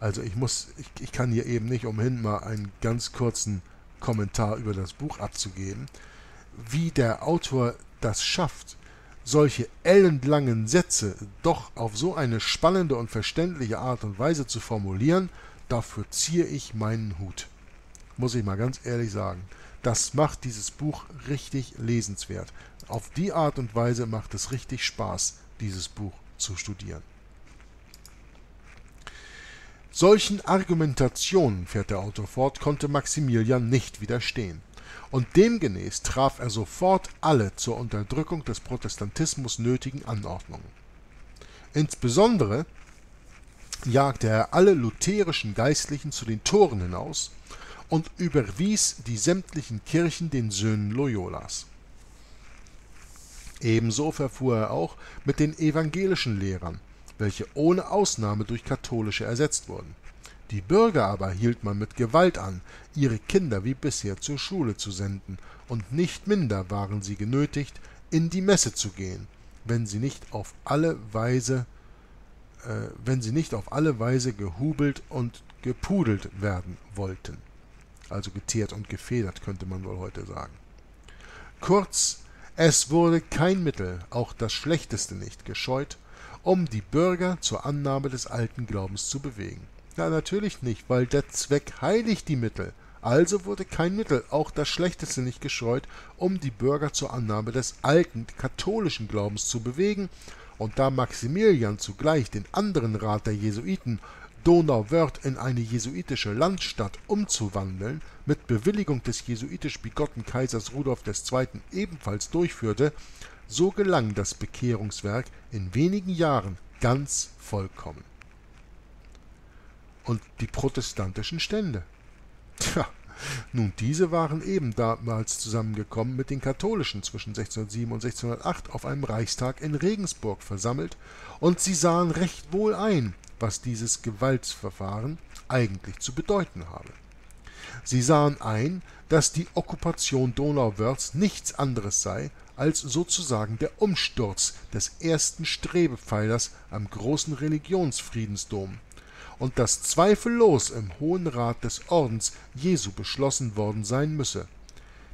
Also ich muss, ich, ich kann hier eben nicht umhin, mal einen ganz kurzen Kommentar über das Buch abzugeben, wie der Autor das schafft, solche ellenlangen Sätze doch auf so eine spannende und verständliche Art und Weise zu formulieren, dafür ziehe ich meinen Hut. Muss ich mal ganz ehrlich sagen. Das macht dieses Buch richtig lesenswert. Auf die Art und Weise macht es richtig Spaß, dieses Buch zu studieren. Solchen Argumentationen, fährt der Autor fort, konnte Maximilian nicht widerstehen, und demgemäß traf er sofort alle zur Unterdrückung des Protestantismus nötigen Anordnungen. Insbesondere jagte er alle lutherischen Geistlichen zu den Toren hinaus und überwies die sämtlichen Kirchen den Söhnen Loyolas. Ebenso verfuhr er auch mit den evangelischen Lehrern, welche ohne Ausnahme durch katholische ersetzt wurden. Die Bürger aber hielt man mit Gewalt an, ihre Kinder wie bisher zur Schule zu senden, und nicht minder waren sie genötigt, in die Messe zu gehen, wenn sie nicht auf alle Weise äh, wenn sie nicht auf alle Weise gehubelt und gepudelt werden wollten. Also geteert und gefedert, könnte man wohl heute sagen. Kurz, es wurde kein Mittel, auch das schlechteste nicht, gescheut, um die Bürger zur Annahme des alten Glaubens zu bewegen. Ja, natürlich nicht, weil der Zweck heiligt die Mittel. Also wurde kein Mittel, auch das schlechteste nicht gescheut, um die Bürger zur Annahme des alten katholischen Glaubens zu bewegen, und da Maximilian zugleich den anderen Rat der Jesuiten Donauwörth in eine jesuitische Landstadt umzuwandeln, mit Bewilligung des jesuitisch bigotten Kaisers Rudolf II. ebenfalls durchführte, so gelang das Bekehrungswerk in wenigen Jahren ganz vollkommen. Und die protestantischen Stände. Tja, nun, diese waren eben damals zusammengekommen mit den Katholischen zwischen 1607 und 1608 auf einem Reichstag in Regensburg versammelt, und sie sahen recht wohl ein, was dieses Gewaltsverfahren eigentlich zu bedeuten habe. Sie sahen ein, dass die Okkupation Donauwörths nichts anderes sei als sozusagen der Umsturz des ersten Strebepfeilers am großen Religionsfriedensdom, und dass zweifellos im Hohen Rat des Ordens Jesu beschlossen worden sein müsse,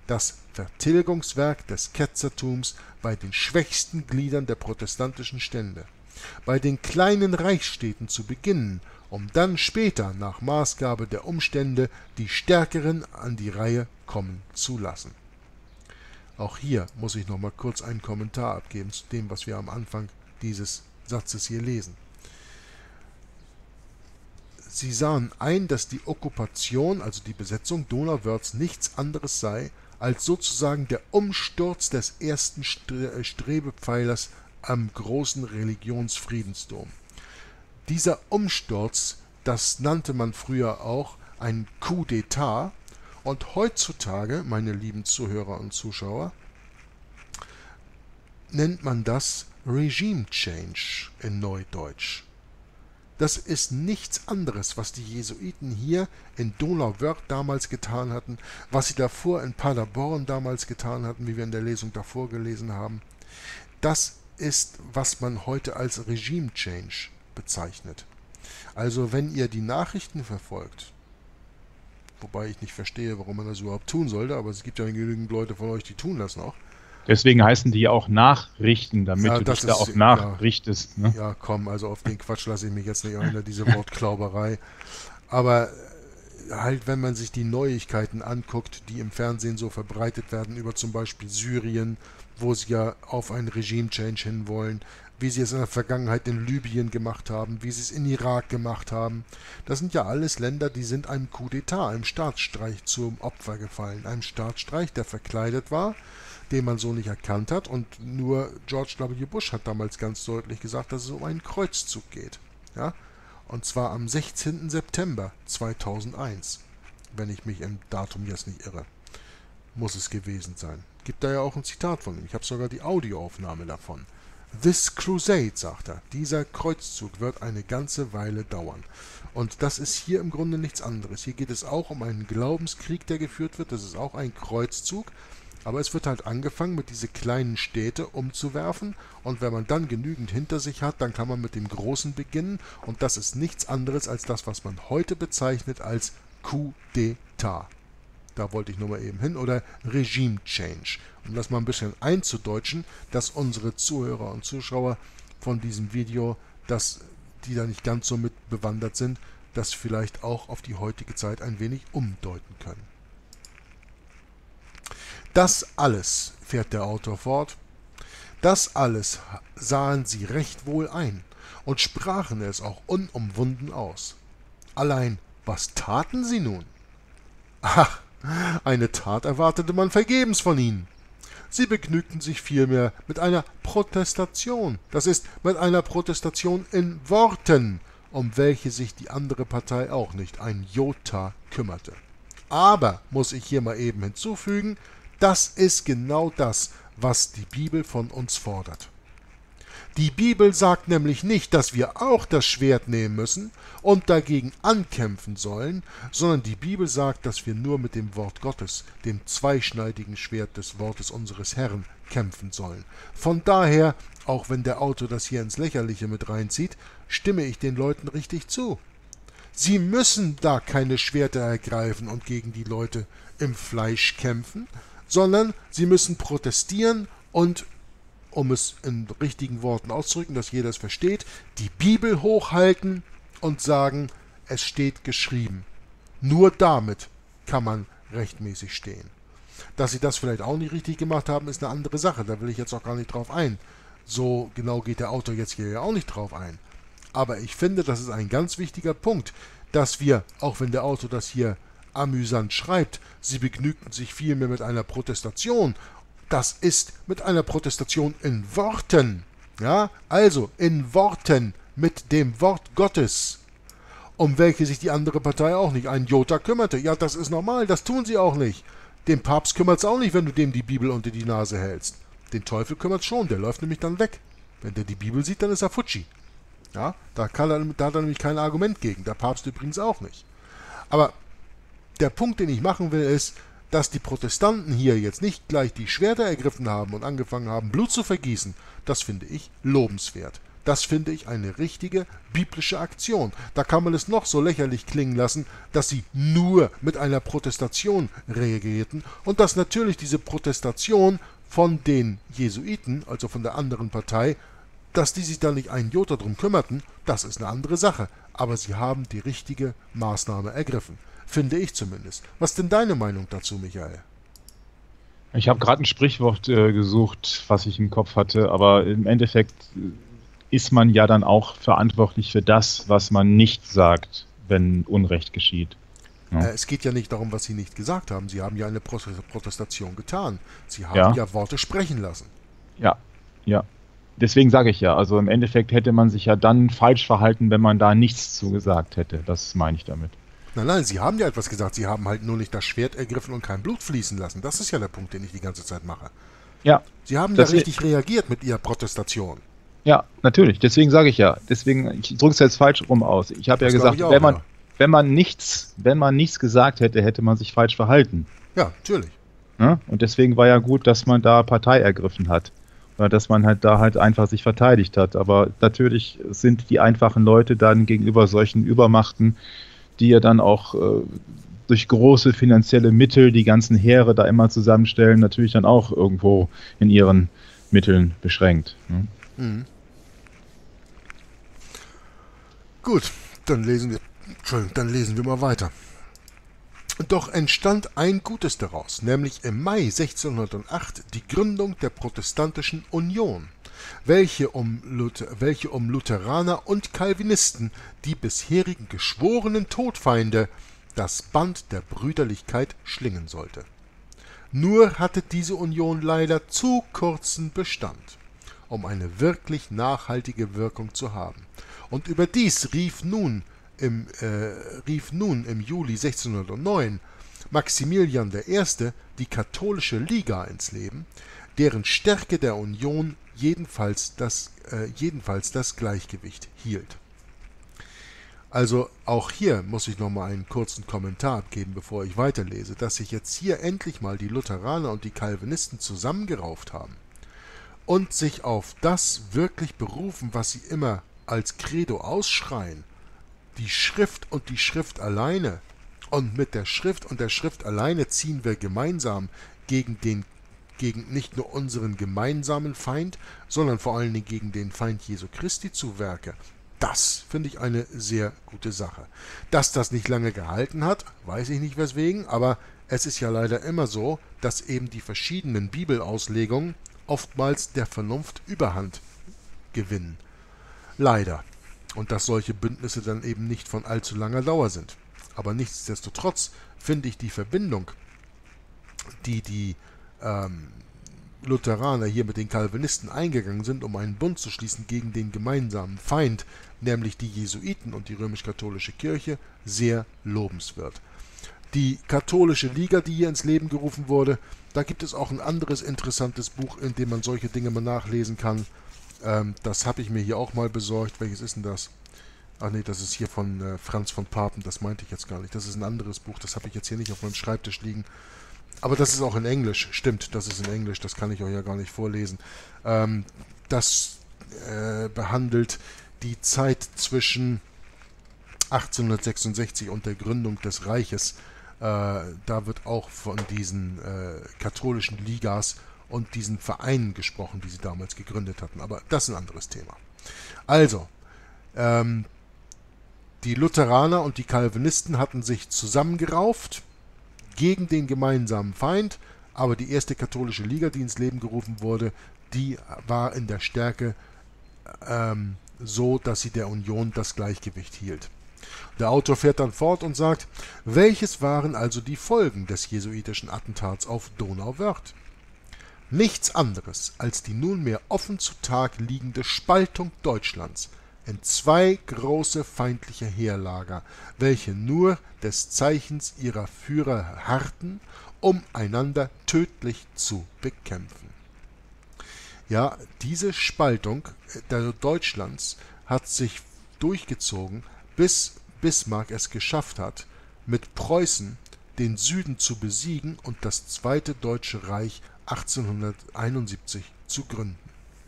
das Vertilgungswerk des Ketzertums bei den schwächsten Gliedern der protestantischen Stände, bei den kleinen Reichsstädten zu beginnen, um dann später nach Maßgabe der Umstände die Stärkeren an die Reihe kommen zu lassen. Auch hier muss ich noch mal kurz einen Kommentar abgeben zu dem, was wir am Anfang dieses Satzes hier lesen. Sie sahen ein, dass die Okkupation, also die Besetzung Donauwörths nichts anderes sei als sozusagen der Umsturz des ersten äh, Strebepfeilers am großen Religionsfriedensdom. Dieser Umsturz, das nannte man früher auch ein Coup d'État, und heutzutage, meine lieben Zuhörer und Zuschauer, nennt man das Regime Change in Neudeutsch. Das ist nichts anderes, was die Jesuiten hier in Donauwörth damals getan hatten, was sie davor in Paderborn damals getan hatten, wie wir in der Lesung davor gelesen haben. Das ist, was man heute als Regime Change bezeichnet. Also wenn ihr die Nachrichten verfolgt, wobei ich nicht verstehe, warum man das überhaupt tun sollte, aber es gibt ja genügend Leute von euch, die tun das noch, Deswegen heißen die auch Nachrichten, damit ja, du dich da auch nachrichtest. Ja, ne? ja, komm, also auf den Quatsch lasse ich mich jetzt nicht ein, diese Wortklauberei. Aber halt, wenn man sich die Neuigkeiten anguckt, die im Fernsehen so verbreitet werden, über zum Beispiel Syrien, wo sie ja auf einen Regime-Change hinwollen, wie sie es in der Vergangenheit in Libyen gemacht haben, wie sie es in Irak gemacht haben. Das sind ja alles Länder, die sind einem Coup d'etat, einem Staatsstreich zum Opfer gefallen. Einem Staatsstreich, der verkleidet war, den man so nicht erkannt hat. Und nur George W. Bush hat damals ganz deutlich gesagt, dass es um einen Kreuzzug geht. Ja? Und zwar am 16. September 2001, wenn ich mich im Datum jetzt nicht irre. Muss es gewesen sein. Gibt da ja auch ein Zitat von ihm. Ich habe sogar die Audioaufnahme davon. This Crusade, sagt er, dieser Kreuzzug wird eine ganze Weile dauern. Und das ist hier im Grunde nichts anderes. Hier geht es auch um einen Glaubenskrieg, der geführt wird. Das ist auch ein Kreuzzug. Aber es wird halt angefangen, mit diese kleinen Städte umzuwerfen und wenn man dann genügend hinter sich hat, dann kann man mit dem Großen beginnen und das ist nichts anderes als das, was man heute bezeichnet als Coup d'État. Da wollte ich nur mal eben hin oder Regime Change. Um das mal ein bisschen einzudeutschen, dass unsere Zuhörer und Zuschauer von diesem Video, dass die da nicht ganz so mit bewandert sind, das vielleicht auch auf die heutige Zeit ein wenig umdeuten können. Das alles, fährt der Autor fort, das alles sahen sie recht wohl ein und sprachen es auch unumwunden aus. Allein, was taten sie nun? Ach, eine Tat erwartete man vergebens von ihnen. Sie begnügten sich vielmehr mit einer Protestation, das ist mit einer Protestation in Worten, um welche sich die andere Partei auch nicht ein Jota kümmerte. Aber, muss ich hier mal eben hinzufügen, das ist genau das, was die Bibel von uns fordert. Die Bibel sagt nämlich nicht, dass wir auch das Schwert nehmen müssen und dagegen ankämpfen sollen, sondern die Bibel sagt, dass wir nur mit dem Wort Gottes, dem zweischneidigen Schwert des Wortes unseres Herrn, kämpfen sollen. Von daher auch wenn der Autor das hier ins Lächerliche mit reinzieht, stimme ich den Leuten richtig zu. Sie müssen da keine Schwerter ergreifen und gegen die Leute im Fleisch kämpfen, sondern sie müssen protestieren und, um es in richtigen Worten auszudrücken, dass jeder es versteht, die Bibel hochhalten und sagen, es steht geschrieben. Nur damit kann man rechtmäßig stehen. Dass sie das vielleicht auch nicht richtig gemacht haben, ist eine andere Sache. Da will ich jetzt auch gar nicht drauf ein. So genau geht der Autor jetzt hier ja auch nicht drauf ein. Aber ich finde, das ist ein ganz wichtiger Punkt, dass wir, auch wenn der Autor das hier amüsant schreibt, sie begnügten sich vielmehr mit einer Protestation. Das ist mit einer Protestation in Worten. Ja, also in Worten, mit dem Wort Gottes, um welche sich die andere Partei auch nicht ein Jota kümmerte. Ja, das ist normal, das tun sie auch nicht. Den Papst kümmert es auch nicht, wenn du dem die Bibel unter die Nase hältst. Den Teufel kümmert schon, der läuft nämlich dann weg. Wenn der die Bibel sieht, dann ist er Futschi. Ja, da, kann er, da hat er nämlich kein Argument gegen. Der Papst übrigens auch nicht. Aber der Punkt, den ich machen will, ist, dass die Protestanten hier jetzt nicht gleich die Schwerter ergriffen haben und angefangen haben, Blut zu vergießen, das finde ich lobenswert. Das finde ich eine richtige biblische Aktion. Da kann man es noch so lächerlich klingen lassen, dass sie nur mit einer Protestation reagierten und dass natürlich diese Protestation von den Jesuiten, also von der anderen Partei, dass die sich da nicht einen Jota drum kümmerten, das ist eine andere Sache. Aber sie haben die richtige Maßnahme ergriffen. Finde ich zumindest. Was ist denn deine Meinung dazu, Michael? Ich habe gerade ein Sprichwort äh, gesucht, was ich im Kopf hatte, aber im Endeffekt ist man ja dann auch verantwortlich für das, was man nicht sagt, wenn Unrecht geschieht. Ja. Äh, es geht ja nicht darum, was Sie nicht gesagt haben. Sie haben ja eine Protestation getan. Sie haben ja, ja Worte sprechen lassen. Ja, ja deswegen sage ich ja, also im Endeffekt hätte man sich ja dann falsch verhalten, wenn man da nichts zu gesagt hätte. Das meine ich damit. Nein, nein, Sie haben ja etwas gesagt. Sie haben halt nur nicht das Schwert ergriffen und kein Blut fließen lassen. Das ist ja der Punkt, den ich die ganze Zeit mache. Ja. Sie haben ja richtig reagiert mit Ihrer Protestation. Ja, natürlich. Deswegen sage ich ja. Deswegen, ich drücke es jetzt falsch rum aus. Ich habe ja gesagt, auch, wenn man, ja. wenn man nichts, wenn man nichts gesagt hätte, hätte man sich falsch verhalten. Ja, natürlich. Ja? Und deswegen war ja gut, dass man da Partei ergriffen hat dass man halt da halt einfach sich verteidigt hat. Aber natürlich sind die einfachen Leute dann gegenüber solchen Übermachten, die ja dann auch äh, durch große finanzielle Mittel die ganzen Heere da immer zusammenstellen, natürlich dann auch irgendwo in ihren Mitteln beschränkt. Ne? Mhm. Gut, dann lesen wir, dann lesen wir mal weiter. Doch entstand ein Gutes daraus, nämlich im Mai 1608 die Gründung der Protestantischen Union, welche um, Luther, welche um Lutheraner und Calvinisten, die bisherigen geschworenen Todfeinde, das Band der Brüderlichkeit schlingen sollte. Nur hatte diese Union leider zu kurzen Bestand, um eine wirklich nachhaltige Wirkung zu haben. Und überdies rief nun im, äh, rief nun im Juli 1609 Maximilian I. die Katholische Liga ins Leben, deren Stärke der Union jedenfalls das, äh, jedenfalls das Gleichgewicht hielt. Also auch hier muss ich nochmal einen kurzen Kommentar abgeben, bevor ich weiterlese, dass sich jetzt hier endlich mal die Lutheraner und die Calvinisten zusammengerauft haben und sich auf das wirklich berufen, was sie immer als Credo ausschreien, die Schrift und die Schrift alleine. Und mit der Schrift und der Schrift alleine ziehen wir gemeinsam gegen den gegen nicht nur unseren gemeinsamen Feind, sondern vor allen Dingen gegen den Feind Jesu Christi zu Werke. Das finde ich eine sehr gute Sache. Dass das nicht lange gehalten hat, weiß ich nicht weswegen, aber es ist ja leider immer so, dass eben die verschiedenen Bibelauslegungen oftmals der Vernunft Überhand gewinnen. Leider und dass solche Bündnisse dann eben nicht von allzu langer Dauer sind. Aber nichtsdestotrotz finde ich die Verbindung, die die ähm, Lutheraner hier mit den Calvinisten eingegangen sind, um einen Bund zu schließen gegen den gemeinsamen Feind, nämlich die Jesuiten und die römisch-katholische Kirche, sehr lobenswert. Die katholische Liga, die hier ins Leben gerufen wurde, da gibt es auch ein anderes interessantes Buch, in dem man solche Dinge mal nachlesen kann. Ähm, das habe ich mir hier auch mal besorgt. Welches ist denn das? Ach nee, das ist hier von äh, Franz von Papen. Das meinte ich jetzt gar nicht. Das ist ein anderes Buch. Das habe ich jetzt hier nicht auf meinem Schreibtisch liegen. Aber das ist auch in Englisch. Stimmt, das ist in Englisch. Das kann ich euch ja gar nicht vorlesen. Ähm, das äh, behandelt die Zeit zwischen 1866 und der Gründung des Reiches. Äh, da wird auch von diesen äh, katholischen Ligas und diesen Vereinen gesprochen, die sie damals gegründet hatten. Aber das ist ein anderes Thema. Also, ähm, die Lutheraner und die Calvinisten hatten sich zusammengerauft gegen den gemeinsamen Feind, aber die erste katholische Liga, die ins Leben gerufen wurde, die war in der Stärke ähm, so, dass sie der Union das Gleichgewicht hielt. Der Autor fährt dann fort und sagt, welches waren also die Folgen des jesuitischen Attentats auf Donauwörth? Nichts anderes als die nunmehr offen zutage liegende Spaltung Deutschlands in zwei große feindliche Heerlager, welche nur des Zeichens ihrer Führer harrten, um einander tödlich zu bekämpfen. Ja, diese Spaltung äh, Deutschlands hat sich durchgezogen, bis Bismarck es geschafft hat, mit Preußen den Süden zu besiegen und das Zweite Deutsche Reich 1871 zu gründen.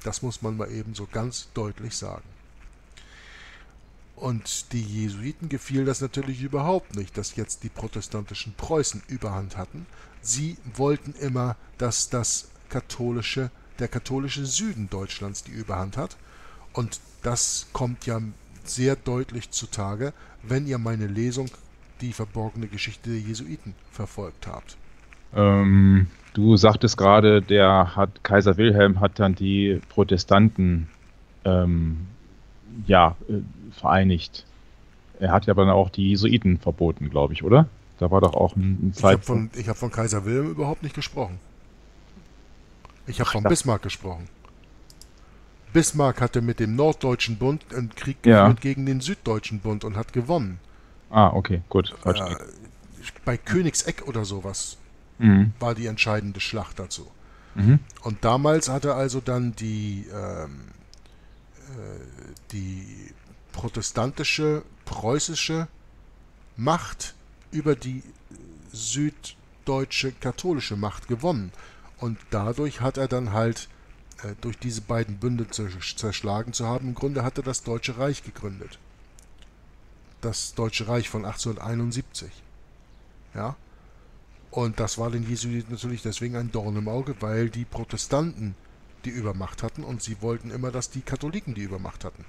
Das muss man mal eben so ganz deutlich sagen. Und die Jesuiten gefiel das natürlich überhaupt nicht, dass jetzt die protestantischen Preußen Überhand hatten. Sie wollten immer, dass das katholische, der katholische Süden Deutschlands die Überhand hat. Und das kommt ja sehr deutlich zutage, wenn ihr meine Lesung die verborgene Geschichte der Jesuiten verfolgt habt. Ähm, du sagtest gerade, der hat Kaiser Wilhelm hat dann die Protestanten ähm, ja, äh, vereinigt. Er hat ja dann auch die Jesuiten verboten, glaube ich, oder? Da war doch auch ein, ein Zeitpunkt. Ich habe von, hab von, Kaiser Wilhelm überhaupt nicht gesprochen. Ich habe von Bismarck gesprochen. Bismarck hatte mit dem Norddeutschen Bund einen Krieg ja. geführt gegen den Süddeutschen Bund und hat gewonnen. Ah, okay, gut. Äh, bei Königseck oder sowas mhm. war die entscheidende Schlacht dazu. Mhm. Und damals hatte also dann die ähm, äh, die protestantische preußische Macht über die süddeutsche katholische Macht gewonnen. Und dadurch hat er dann halt, äh, durch diese beiden Bünde zerschlagen zu haben, im Grunde hat er das Deutsche Reich gegründet. Das Deutsche Reich von 1871. Ja? Und das war den Jesuiten natürlich deswegen ein Dorn im Auge, weil die Protestanten die Übermacht hatten und sie wollten immer, dass die Katholiken die Übermacht hatten.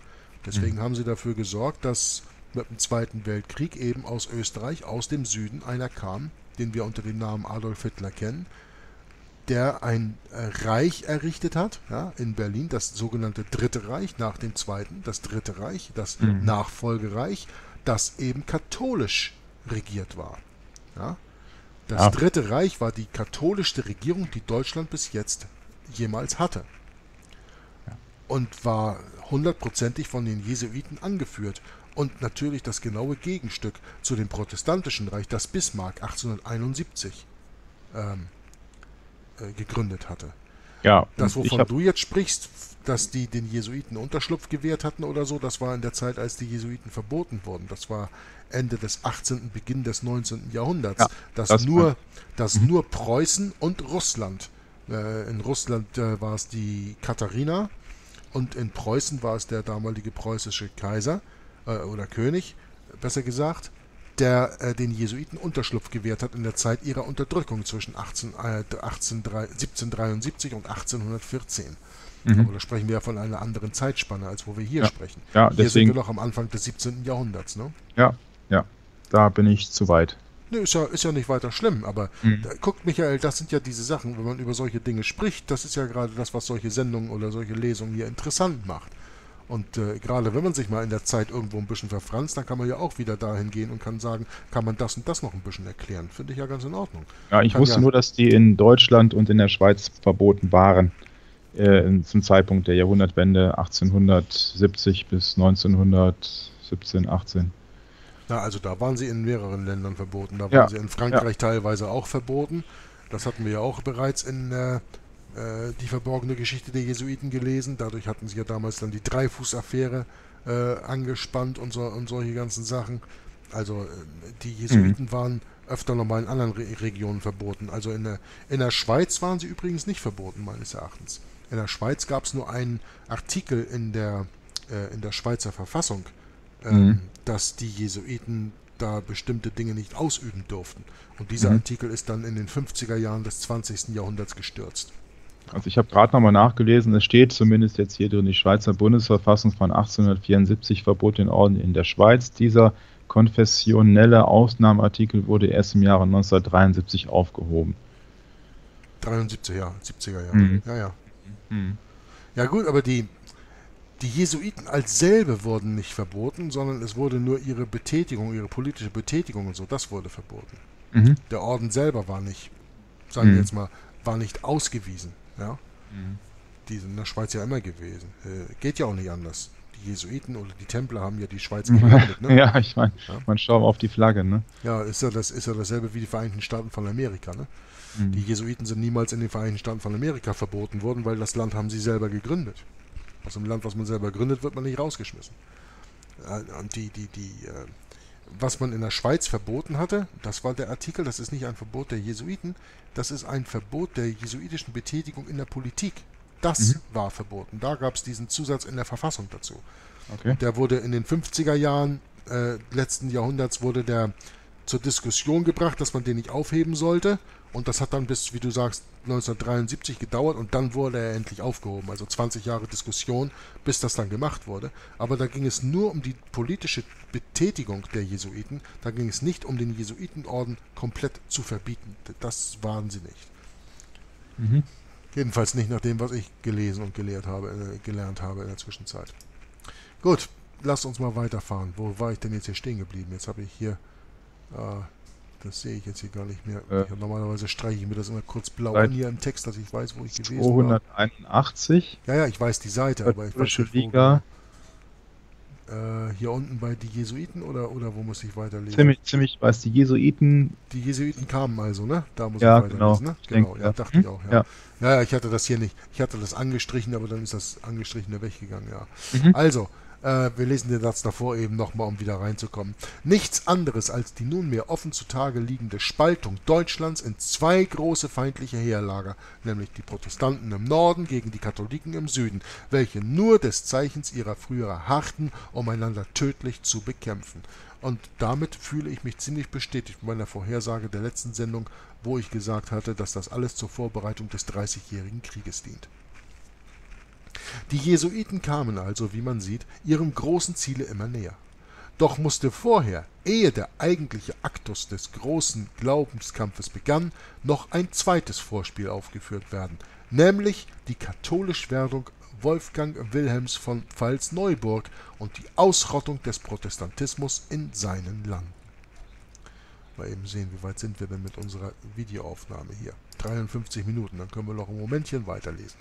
Deswegen mhm. haben sie dafür gesorgt, dass mit dem Zweiten Weltkrieg eben aus Österreich, aus dem Süden, einer kam, den wir unter dem Namen Adolf Hitler kennen, der ein äh, Reich errichtet hat, ja, in Berlin, das sogenannte Dritte Reich nach dem Zweiten, das Dritte Reich, das mhm. Nachfolgereich, das eben katholisch regiert war. Ja. Das ja. Dritte Reich war die katholischste Regierung, die Deutschland bis jetzt jemals hatte. Und war hundertprozentig von den Jesuiten angeführt. Und natürlich das genaue Gegenstück zu dem protestantischen Reich, das Bismarck 1871 ähm, äh, gegründet hatte. Ja, das, wovon du jetzt sprichst, dass die den Jesuiten Unterschlupf gewährt hatten oder so, das war in der Zeit, als die Jesuiten verboten wurden. Das war Ende des 18., Beginn des 19. Jahrhunderts, ja, dass, das nur, dass mhm. nur Preußen und Russland in Russland äh, war es die Katharina und in Preußen war es der damalige preußische Kaiser äh, oder König, besser gesagt, der äh, den Jesuiten Unterschlupf gewährt hat in der Zeit ihrer Unterdrückung zwischen 18, äh, 18, 1773 und 1814. Mhm. Aber da sprechen wir ja von einer anderen Zeitspanne, als wo wir hier ja. sprechen. Ja, hier deswegen, sind wir noch am Anfang des 17. Jahrhunderts. Ne? Ja, ja, da bin ich zu weit. Ne, ist ja, ist ja nicht weiter schlimm, aber mhm. da, guckt, Michael, das sind ja diese Sachen, wenn man über solche Dinge spricht, das ist ja gerade das, was solche Sendungen oder solche Lesungen hier interessant macht. Und äh, gerade wenn man sich mal in der Zeit irgendwo ein bisschen verfranst, dann kann man ja auch wieder dahin gehen und kann sagen, kann man das und das noch ein bisschen erklären. Finde ich ja ganz in Ordnung. Ja, ich kann wusste ja nur, dass die in Deutschland und in der Schweiz verboten waren. Äh, zum Zeitpunkt der Jahrhundertwende 1870 bis 1917, 18. Ja, also da waren sie in mehreren Ländern verboten. Da waren ja. sie in Frankreich ja. teilweise auch verboten. Das hatten wir ja auch bereits in äh, äh, die verborgene Geschichte der Jesuiten gelesen. Dadurch hatten sie ja damals dann die Dreifuß-Affäre äh, angespannt und, so, und solche ganzen Sachen. Also äh, die Jesuiten mhm. waren öfter nochmal in anderen Re Regionen verboten. Also in der, in der Schweiz waren sie übrigens nicht verboten, meines Erachtens. in der Schweiz gab es nur einen Artikel in der, äh, in der Schweizer Verfassung, mhm. dass die Jesuiten da bestimmte Dinge nicht ausüben durften. Und dieser mhm. Artikel ist dann in den 50er Jahren des 20. Jahrhunderts gestürzt. Also ich habe gerade nochmal nachgelesen, es steht zumindest jetzt hier drin, die Schweizer Bundesverfassung von 1874 verbot den Orden in der Schweiz. Dieser konfessionelle Ausnahmeartikel wurde erst im Jahre 1973 aufgehoben. 73, ja, 70er Jahre. Mhm. Ja, ja. Mhm. Ja gut, aber die, die Jesuiten als selbe wurden nicht verboten, sondern es wurde nur ihre Betätigung, ihre politische Betätigung und so, das wurde verboten. Mhm. Der Orden selber war nicht, sagen wir mhm. jetzt mal, war nicht ausgewiesen. Ja? Mhm. Die sind in der Schweiz ja immer gewesen. Äh, geht ja auch nicht anders. Die Jesuiten oder die Templer haben ja die Schweiz gegründet. Ne? ja, ich meine, ja? man schaut auf die Flagge. Ne? Ja, ist ja, das, ist ja dasselbe wie die Vereinigten Staaten von Amerika. Ne? Mhm. Die Jesuiten sind niemals in den Vereinigten Staaten von Amerika verboten worden, weil das Land haben sie selber gegründet. Aus dem Land, was man selber gründet, wird man nicht rausgeschmissen. Äh, und die, die, die, äh, was man in der Schweiz verboten hatte, das war der Artikel, das ist nicht ein Verbot der Jesuiten, das ist ein Verbot der jesuitischen Betätigung in der Politik. Das mhm. war verboten. Da gab es diesen Zusatz in der Verfassung dazu. Okay. Der wurde in den 50er Jahren äh, letzten Jahrhunderts wurde der zur Diskussion gebracht, dass man den nicht aufheben sollte. Und das hat dann bis, wie du sagst, 1973 gedauert und dann wurde er endlich aufgehoben. Also 20 Jahre Diskussion, bis das dann gemacht wurde. Aber da ging es nur um die politische Betätigung der Jesuiten. Da ging es nicht um den Jesuitenorden komplett zu verbieten. Das waren sie nicht. Mhm. Jedenfalls nicht nach dem, was ich gelesen und gelehrt habe, äh, gelernt habe in der Zwischenzeit. Gut, lasst uns mal weiterfahren. Wo war ich denn jetzt hier stehen geblieben? Jetzt habe ich hier äh, das sehe ich jetzt hier gar nicht mehr. Äh, normalerweise streiche ich mir das immer kurz blau an hier im Text, dass ich weiß, wo ich gewesen 281. war. Ja, ja, ich weiß die Seite, aber ich weiß nicht, Liga. Äh, hier unten bei die Jesuiten oder, oder wo muss ich weiterlesen? Ziemlich, ziemlich weiß die Jesuiten. Die Jesuiten kamen also, ne? Da muss ja, ich weiterlesen, genau, ne? Genau, denke, ja, dachte hm? ich auch, ja. ja. Ja, ich hatte das hier nicht. Ich hatte das angestrichen, aber dann ist das angestrichene weggegangen, ja. Mhm. Also, äh, wir lesen den Satz davor eben nochmal, um wieder reinzukommen. Nichts anderes als die nunmehr offen zutage liegende Spaltung Deutschlands in zwei große feindliche Heerlager, nämlich die Protestanten im Norden gegen die Katholiken im Süden, welche nur des Zeichens ihrer früher harten, um einander tödlich zu bekämpfen. Und damit fühle ich mich ziemlich bestätigt mit meiner Vorhersage der letzten Sendung, wo ich gesagt hatte, dass das alles zur Vorbereitung des Dreißigjährigen Krieges dient. Die Jesuiten kamen also, wie man sieht, ihrem großen Ziele immer näher. Doch musste vorher, ehe der eigentliche Aktus des großen Glaubenskampfes begann, noch ein zweites Vorspiel aufgeführt werden, nämlich die Katholischwerdung Wolfgang Wilhelms von Pfalz-Neuburg und die Ausrottung des Protestantismus in seinen Landen. Mal eben sehen, wie weit sind wir denn mit unserer Videoaufnahme hier. 53 Minuten, dann können wir noch ein Momentchen weiterlesen.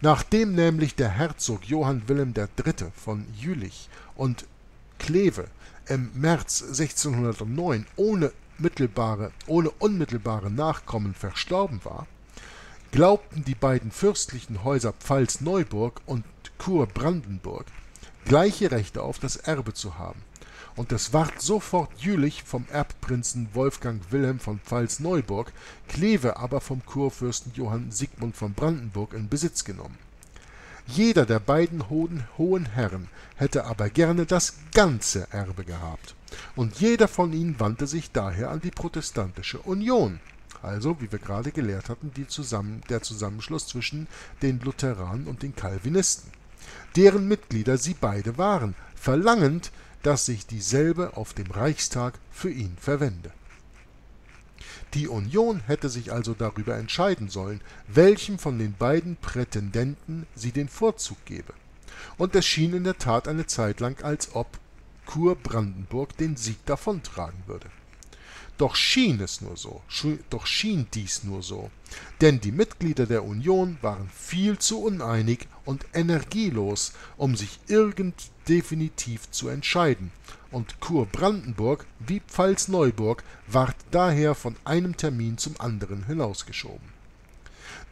Nachdem nämlich der Herzog Johann Wilhelm III. von Jülich und Kleve im März 1609 ohne mittelbare, ohne unmittelbare Nachkommen verstorben war, glaubten die beiden fürstlichen Häuser Pfalz-Neuburg und Kur-Brandenburg gleiche Rechte auf das Erbe zu haben und es ward sofort Jülich vom Erbprinzen Wolfgang Wilhelm von Pfalz-Neuburg, Kleve aber vom Kurfürsten Johann Sigmund von Brandenburg in Besitz genommen. Jeder der beiden hohen Herren hätte aber gerne das ganze Erbe gehabt, und jeder von ihnen wandte sich daher an die protestantische Union, also, wie wir gerade gelehrt hatten, zusammen, der Zusammenschluss zwischen den Lutheranen und den Calvinisten, deren Mitglieder sie beide waren, verlangend, dass sich dieselbe auf dem Reichstag für ihn verwende. Die Union hätte sich also darüber entscheiden sollen, welchem von den beiden Prätendenten sie den Vorzug gebe, und es schien in der Tat eine Zeit lang, als ob Kurbrandenburg den Sieg davontragen würde. Doch schien es nur so, doch schien dies nur so, denn die Mitglieder der Union waren viel zu uneinig und energielos, um sich irgend definitiv zu entscheiden, und Kurbrandenburg wie Pfalz-Neuburg ward daher von einem Termin zum anderen hinausgeschoben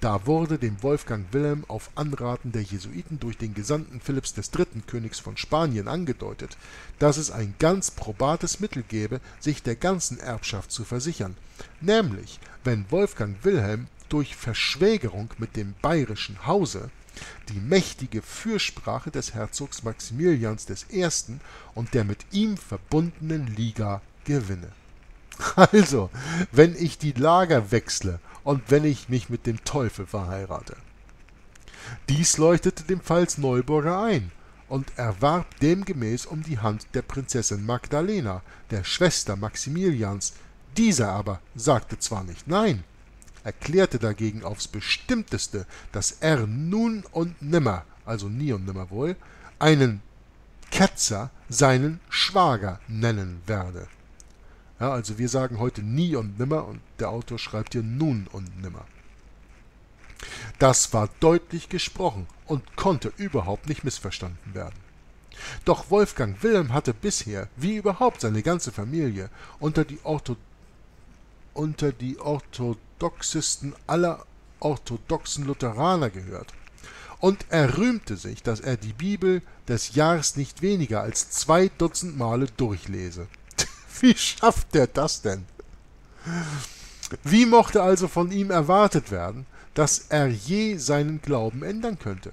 da wurde dem Wolfgang Wilhelm auf Anraten der Jesuiten durch den Gesandten Philipps III., Königs von Spanien, angedeutet, dass es ein ganz probates Mittel gäbe, sich der ganzen Erbschaft zu versichern, nämlich wenn Wolfgang Wilhelm durch Verschwägerung mit dem bayerischen Hause die mächtige Fürsprache des Herzogs Maximilians I. und der mit ihm verbundenen Liga gewinne. Also, wenn ich die Lager wechsle und wenn ich mich mit dem Teufel verheirate. Dies leuchtete dem Pfalz-Neuburger ein und erwarb demgemäß um die Hand der Prinzessin Magdalena, der Schwester Maximilians. Dieser aber sagte zwar nicht Nein, erklärte dagegen aufs bestimmteste, dass er nun und nimmer, also nie und nimmer wohl, einen Ketzer seinen Schwager nennen werde. Ja, also wir sagen heute nie und nimmer und der Autor schreibt hier nun und nimmer. Das war deutlich gesprochen und konnte überhaupt nicht missverstanden werden. Doch Wolfgang Wilhelm hatte bisher, wie überhaupt seine ganze Familie, unter die, Ortho unter die orthodoxesten aller orthodoxen Lutheraner gehört. Und er rühmte sich, dass er die Bibel des Jahres nicht weniger als zwei Dutzend Male durchlese. Wie schafft er das denn? Wie mochte also von ihm erwartet werden, dass er je seinen Glauben ändern könnte?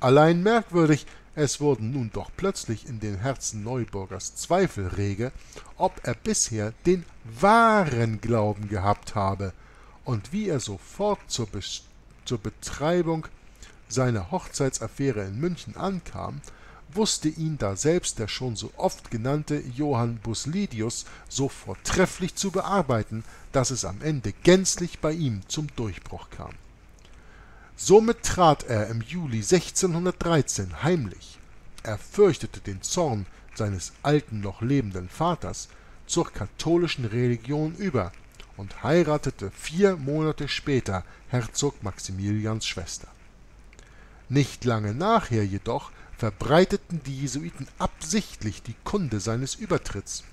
Allein merkwürdig, es wurden nun doch plötzlich in den Herzen Neuburgers Zweifel rege, ob er bisher den wahren Glauben gehabt habe und wie er sofort zur, Be zur Betreibung seiner Hochzeitsaffäre in München ankam, wusste ihn daselbst der schon so oft genannte Johann Buslidius so vortrefflich zu bearbeiten, dass es am Ende gänzlich bei ihm zum Durchbruch kam. Somit trat er im Juli 1613 heimlich er fürchtete den Zorn seines alten noch lebenden Vaters zur katholischen Religion über und heiratete vier Monate später Herzog Maximilians Schwester. Nicht lange nachher jedoch verbreiteten die Jesuiten absichtlich die Kunde seines Übertritts.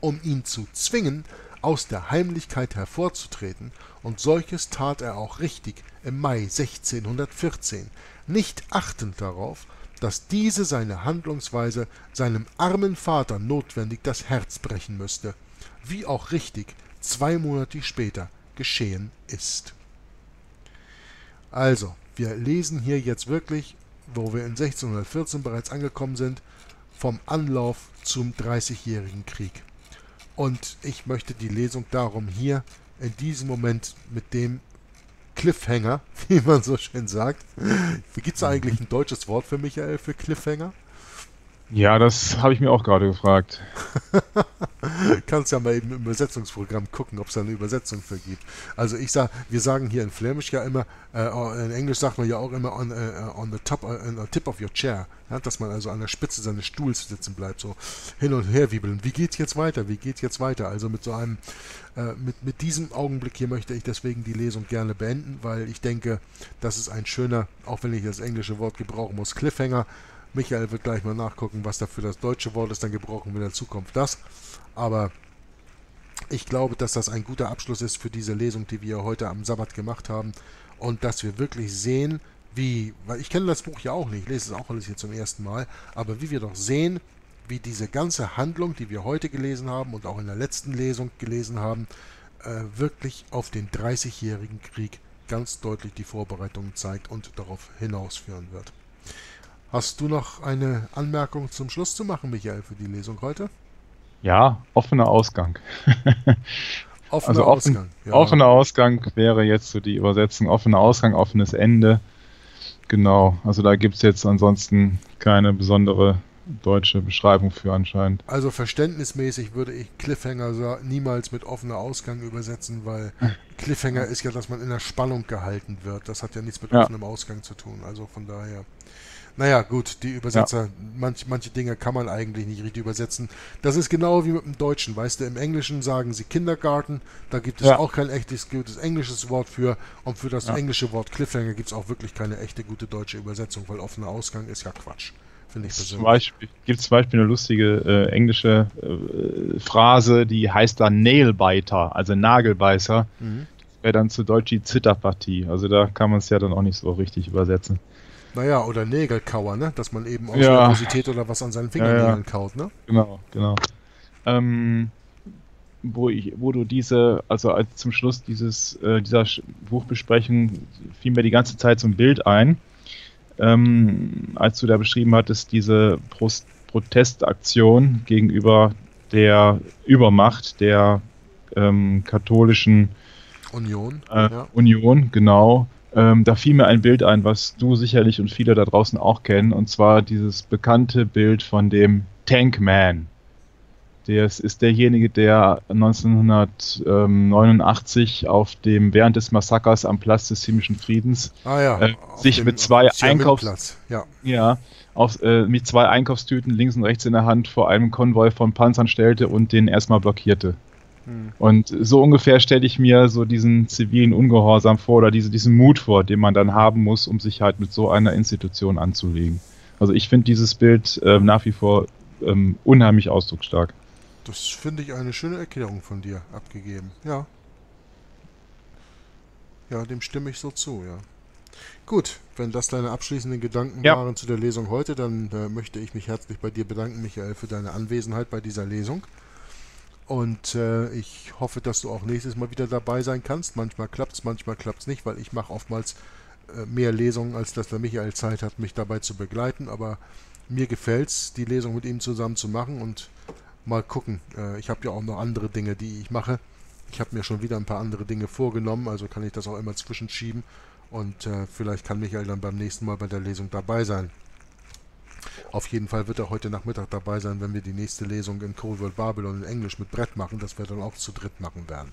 Um ihn zu zwingen, aus der Heimlichkeit hervorzutreten, und solches tat er auch richtig im Mai 1614, nicht achtend darauf, dass diese seine Handlungsweise seinem armen Vater notwendig das Herz brechen müsste, wie auch richtig zwei Monate später geschehen ist. Also, wir lesen hier jetzt wirklich wo wir in 1614 bereits angekommen sind, vom Anlauf zum Dreißigjährigen Krieg. Und ich möchte die Lesung darum hier in diesem Moment mit dem Cliffhanger, wie man so schön sagt. Gibt es eigentlich ein deutsches Wort für Michael für Cliffhanger? Ja, das habe ich mir auch gerade gefragt. Kannst ja mal eben im Übersetzungsprogramm gucken, ob es da eine Übersetzung für gibt. Also ich sage, wir sagen hier in Flämisch ja immer, äh, in Englisch sagt man ja auch immer on, uh, on the top, uh, on the tip of your chair, ja, dass man also an der Spitze seines Stuhls sitzen bleibt, so hin und her wiebeln. Wie geht's jetzt weiter? Wie geht's jetzt weiter? Also mit so einem, äh, mit, mit diesem Augenblick hier möchte ich deswegen die Lesung gerne beenden, weil ich denke, das ist ein schöner, auch wenn ich das englische Wort gebrauchen muss, Cliffhanger Michael wird gleich mal nachgucken, was dafür das deutsche Wort ist, dann gebrauchen wir in der Zukunft das. Aber ich glaube, dass das ein guter Abschluss ist für diese Lesung, die wir heute am Sabbat gemacht haben. Und dass wir wirklich sehen, wie, weil ich kenne das Buch ja auch nicht, ich lese es auch alles hier zum ersten Mal, aber wie wir doch sehen, wie diese ganze Handlung, die wir heute gelesen haben und auch in der letzten Lesung gelesen haben, äh, wirklich auf den 30-jährigen Krieg ganz deutlich die Vorbereitungen zeigt und darauf hinausführen wird. Hast du noch eine Anmerkung zum Schluss zu machen, Michael, für die Lesung heute? Ja, offener Ausgang. offener also offen, Ausgang. Ja. Offener Ausgang wäre jetzt so die Übersetzung. Offener Ausgang, offenes Ende. Genau, also da gibt es jetzt ansonsten keine besondere deutsche Beschreibung für anscheinend. Also verständnismäßig würde ich Cliffhanger niemals mit offener Ausgang übersetzen, weil Cliffhanger ist ja, dass man in der Spannung gehalten wird. Das hat ja nichts mit ja. offenem Ausgang zu tun. Also von daher. Naja, gut, die Übersetzer, ja. manch, manche Dinge kann man eigentlich nicht richtig übersetzen. Das ist genau wie mit dem Deutschen, weißt du, im Englischen sagen sie Kindergarten, da gibt es ja. auch kein echtes gutes englisches Wort für und für das ja. englische Wort Cliffhanger gibt es auch wirklich keine echte gute deutsche Übersetzung, weil offener Ausgang ist ja Quatsch. Finde ich persönlich. Gibt es zum Beispiel eine lustige äh, englische äh, Phrase, die heißt da Nailbiter, also Nagelbeißer. Mhm. Das wäre dann zu Deutsch die Zitterpartie. Also da kann man es ja dann auch nicht so richtig übersetzen. Naja, oder Nägelkauer, ne? Dass man eben aus ja. Nervosität oder was an seinen Fingernägeln ja, ja. kaut, ne? Genau, genau. Ähm, wo ich, wo du diese, also als zum Schluss dieses, äh, dieser Buchbesprechung fiel mir die ganze Zeit so ein Bild ein, ähm, als du da beschrieben hattest, diese Prost Protestaktion gegenüber der Übermacht der ähm, katholischen Union. Äh, ja. Union, genau. Ähm, da fiel mir ein Bild ein, was du sicherlich und viele da draußen auch kennen, und zwar dieses bekannte Bild von dem Tankman. Der ist derjenige, der 1989 auf dem während des Massakers am Platz des himmlischen Friedens ah ja, äh, sich mit zwei Einkaufs ja. Ja, auf, äh, mit zwei Einkaufstüten links und rechts in der Hand vor einem Konvoi von Panzern stellte und den erstmal blockierte. Hm. Und so ungefähr stelle ich mir so diesen zivilen Ungehorsam vor oder diese, diesen Mut vor, den man dann haben muss, um sich halt mit so einer Institution anzulegen. Also ich finde dieses Bild äh, nach wie vor ähm, unheimlich ausdrucksstark. Das finde ich eine schöne Erklärung von dir abgegeben. Ja. Ja, dem stimme ich so zu, ja. Gut, wenn das deine abschließenden Gedanken ja. waren zu der Lesung heute, dann äh, möchte ich mich herzlich bei dir bedanken, Michael, für deine Anwesenheit bei dieser Lesung. Und äh, ich hoffe, dass du auch nächstes Mal wieder dabei sein kannst. Manchmal klappt es, manchmal klappt es nicht, weil ich mache oftmals äh, mehr Lesungen, als dass der Michael Zeit hat, mich dabei zu begleiten. Aber mir gefällt es, die Lesung mit ihm zusammen zu machen und mal gucken. Äh, ich habe ja auch noch andere Dinge, die ich mache. Ich habe mir schon wieder ein paar andere Dinge vorgenommen, also kann ich das auch immer zwischenschieben. Und äh, vielleicht kann Michael dann beim nächsten Mal bei der Lesung dabei sein. Auf jeden Fall wird er heute Nachmittag dabei sein, wenn wir die nächste Lesung in Cold World Babylon in Englisch mit Brett machen, das wir dann auch zu dritt machen werden.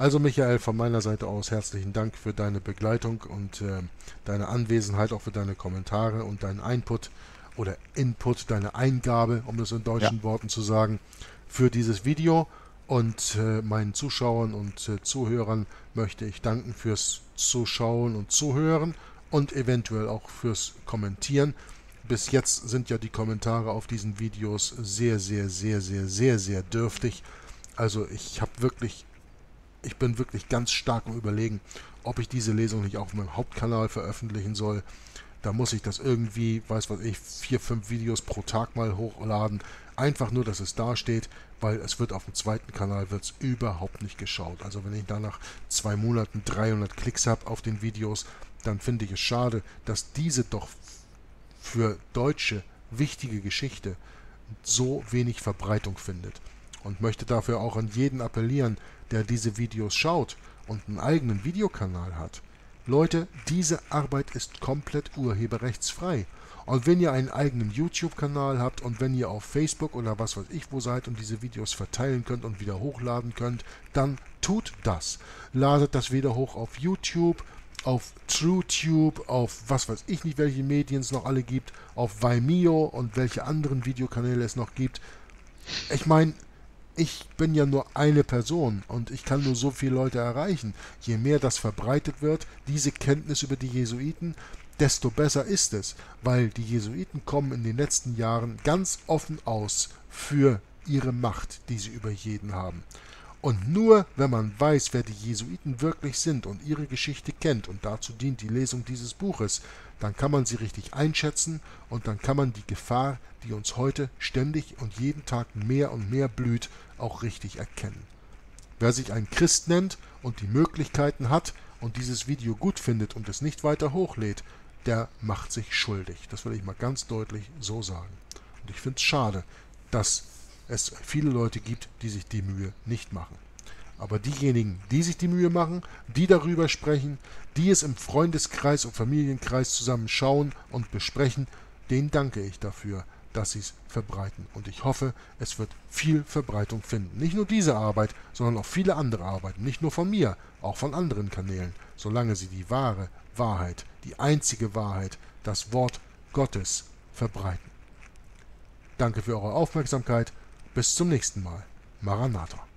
Also Michael, von meiner Seite aus herzlichen Dank für deine Begleitung und äh, deine Anwesenheit, auch für deine Kommentare und deinen Input oder Input, deine Eingabe, um es in deutschen ja. Worten zu sagen, für dieses Video. Und äh, meinen Zuschauern und äh, Zuhörern möchte ich danken fürs Zuschauen und Zuhören und eventuell auch fürs Kommentieren. Bis jetzt sind ja die Kommentare auf diesen Videos sehr, sehr, sehr, sehr, sehr, sehr dürftig. Also ich habe wirklich, ich bin wirklich ganz stark im Überlegen, ob ich diese Lesung nicht auf meinem Hauptkanal veröffentlichen soll. Da muss ich das irgendwie, weiß was ich, vier, fünf Videos pro Tag mal hochladen. Einfach nur, dass es da steht, weil es wird auf dem zweiten Kanal wird's überhaupt nicht geschaut. Also wenn ich da nach zwei Monaten 300 Klicks habe auf den Videos, dann finde ich es schade, dass diese doch für Deutsche wichtige Geschichte so wenig Verbreitung findet. Und möchte dafür auch an jeden appellieren, der diese Videos schaut und einen eigenen Videokanal hat. Leute, diese Arbeit ist komplett urheberrechtsfrei. Und wenn ihr einen eigenen YouTube-Kanal habt und wenn ihr auf Facebook oder was weiß ich wo seid und diese Videos verteilen könnt und wieder hochladen könnt, dann tut das. Ladet das wieder hoch auf YouTube, auf TrueTube, auf was weiß ich nicht, welche Medien es noch alle gibt, auf Vimeo und welche anderen Videokanäle es noch gibt. Ich meine, ich bin ja nur eine Person und ich kann nur so viele Leute erreichen. Je mehr das verbreitet wird, diese Kenntnis über die Jesuiten, desto besser ist es, weil die Jesuiten kommen in den letzten Jahren ganz offen aus für ihre Macht, die sie über jeden haben. Und nur wenn man weiß, wer die Jesuiten wirklich sind und ihre Geschichte kennt, und dazu dient die Lesung dieses Buches, dann kann man sie richtig einschätzen und dann kann man die Gefahr, die uns heute ständig und jeden Tag mehr und mehr blüht, auch richtig erkennen. Wer sich ein Christ nennt und die Möglichkeiten hat und dieses Video gut findet und es nicht weiter hochlädt, der macht sich schuldig. Das will ich mal ganz deutlich so sagen. Und ich finde es schade, dass es viele Leute gibt, die sich die Mühe nicht machen. Aber diejenigen, die sich die Mühe machen, die darüber sprechen, die es im Freundeskreis und Familienkreis zusammen schauen und besprechen, denen danke ich dafür, dass sie es verbreiten. Und ich hoffe, es wird viel Verbreitung finden. Nicht nur diese Arbeit, sondern auch viele andere Arbeiten. Nicht nur von mir, auch von anderen Kanälen, solange sie die wahre Wahrheit, die einzige Wahrheit, das Wort Gottes verbreiten. Danke für eure Aufmerksamkeit. Bis zum nächsten Mal. Maranatha.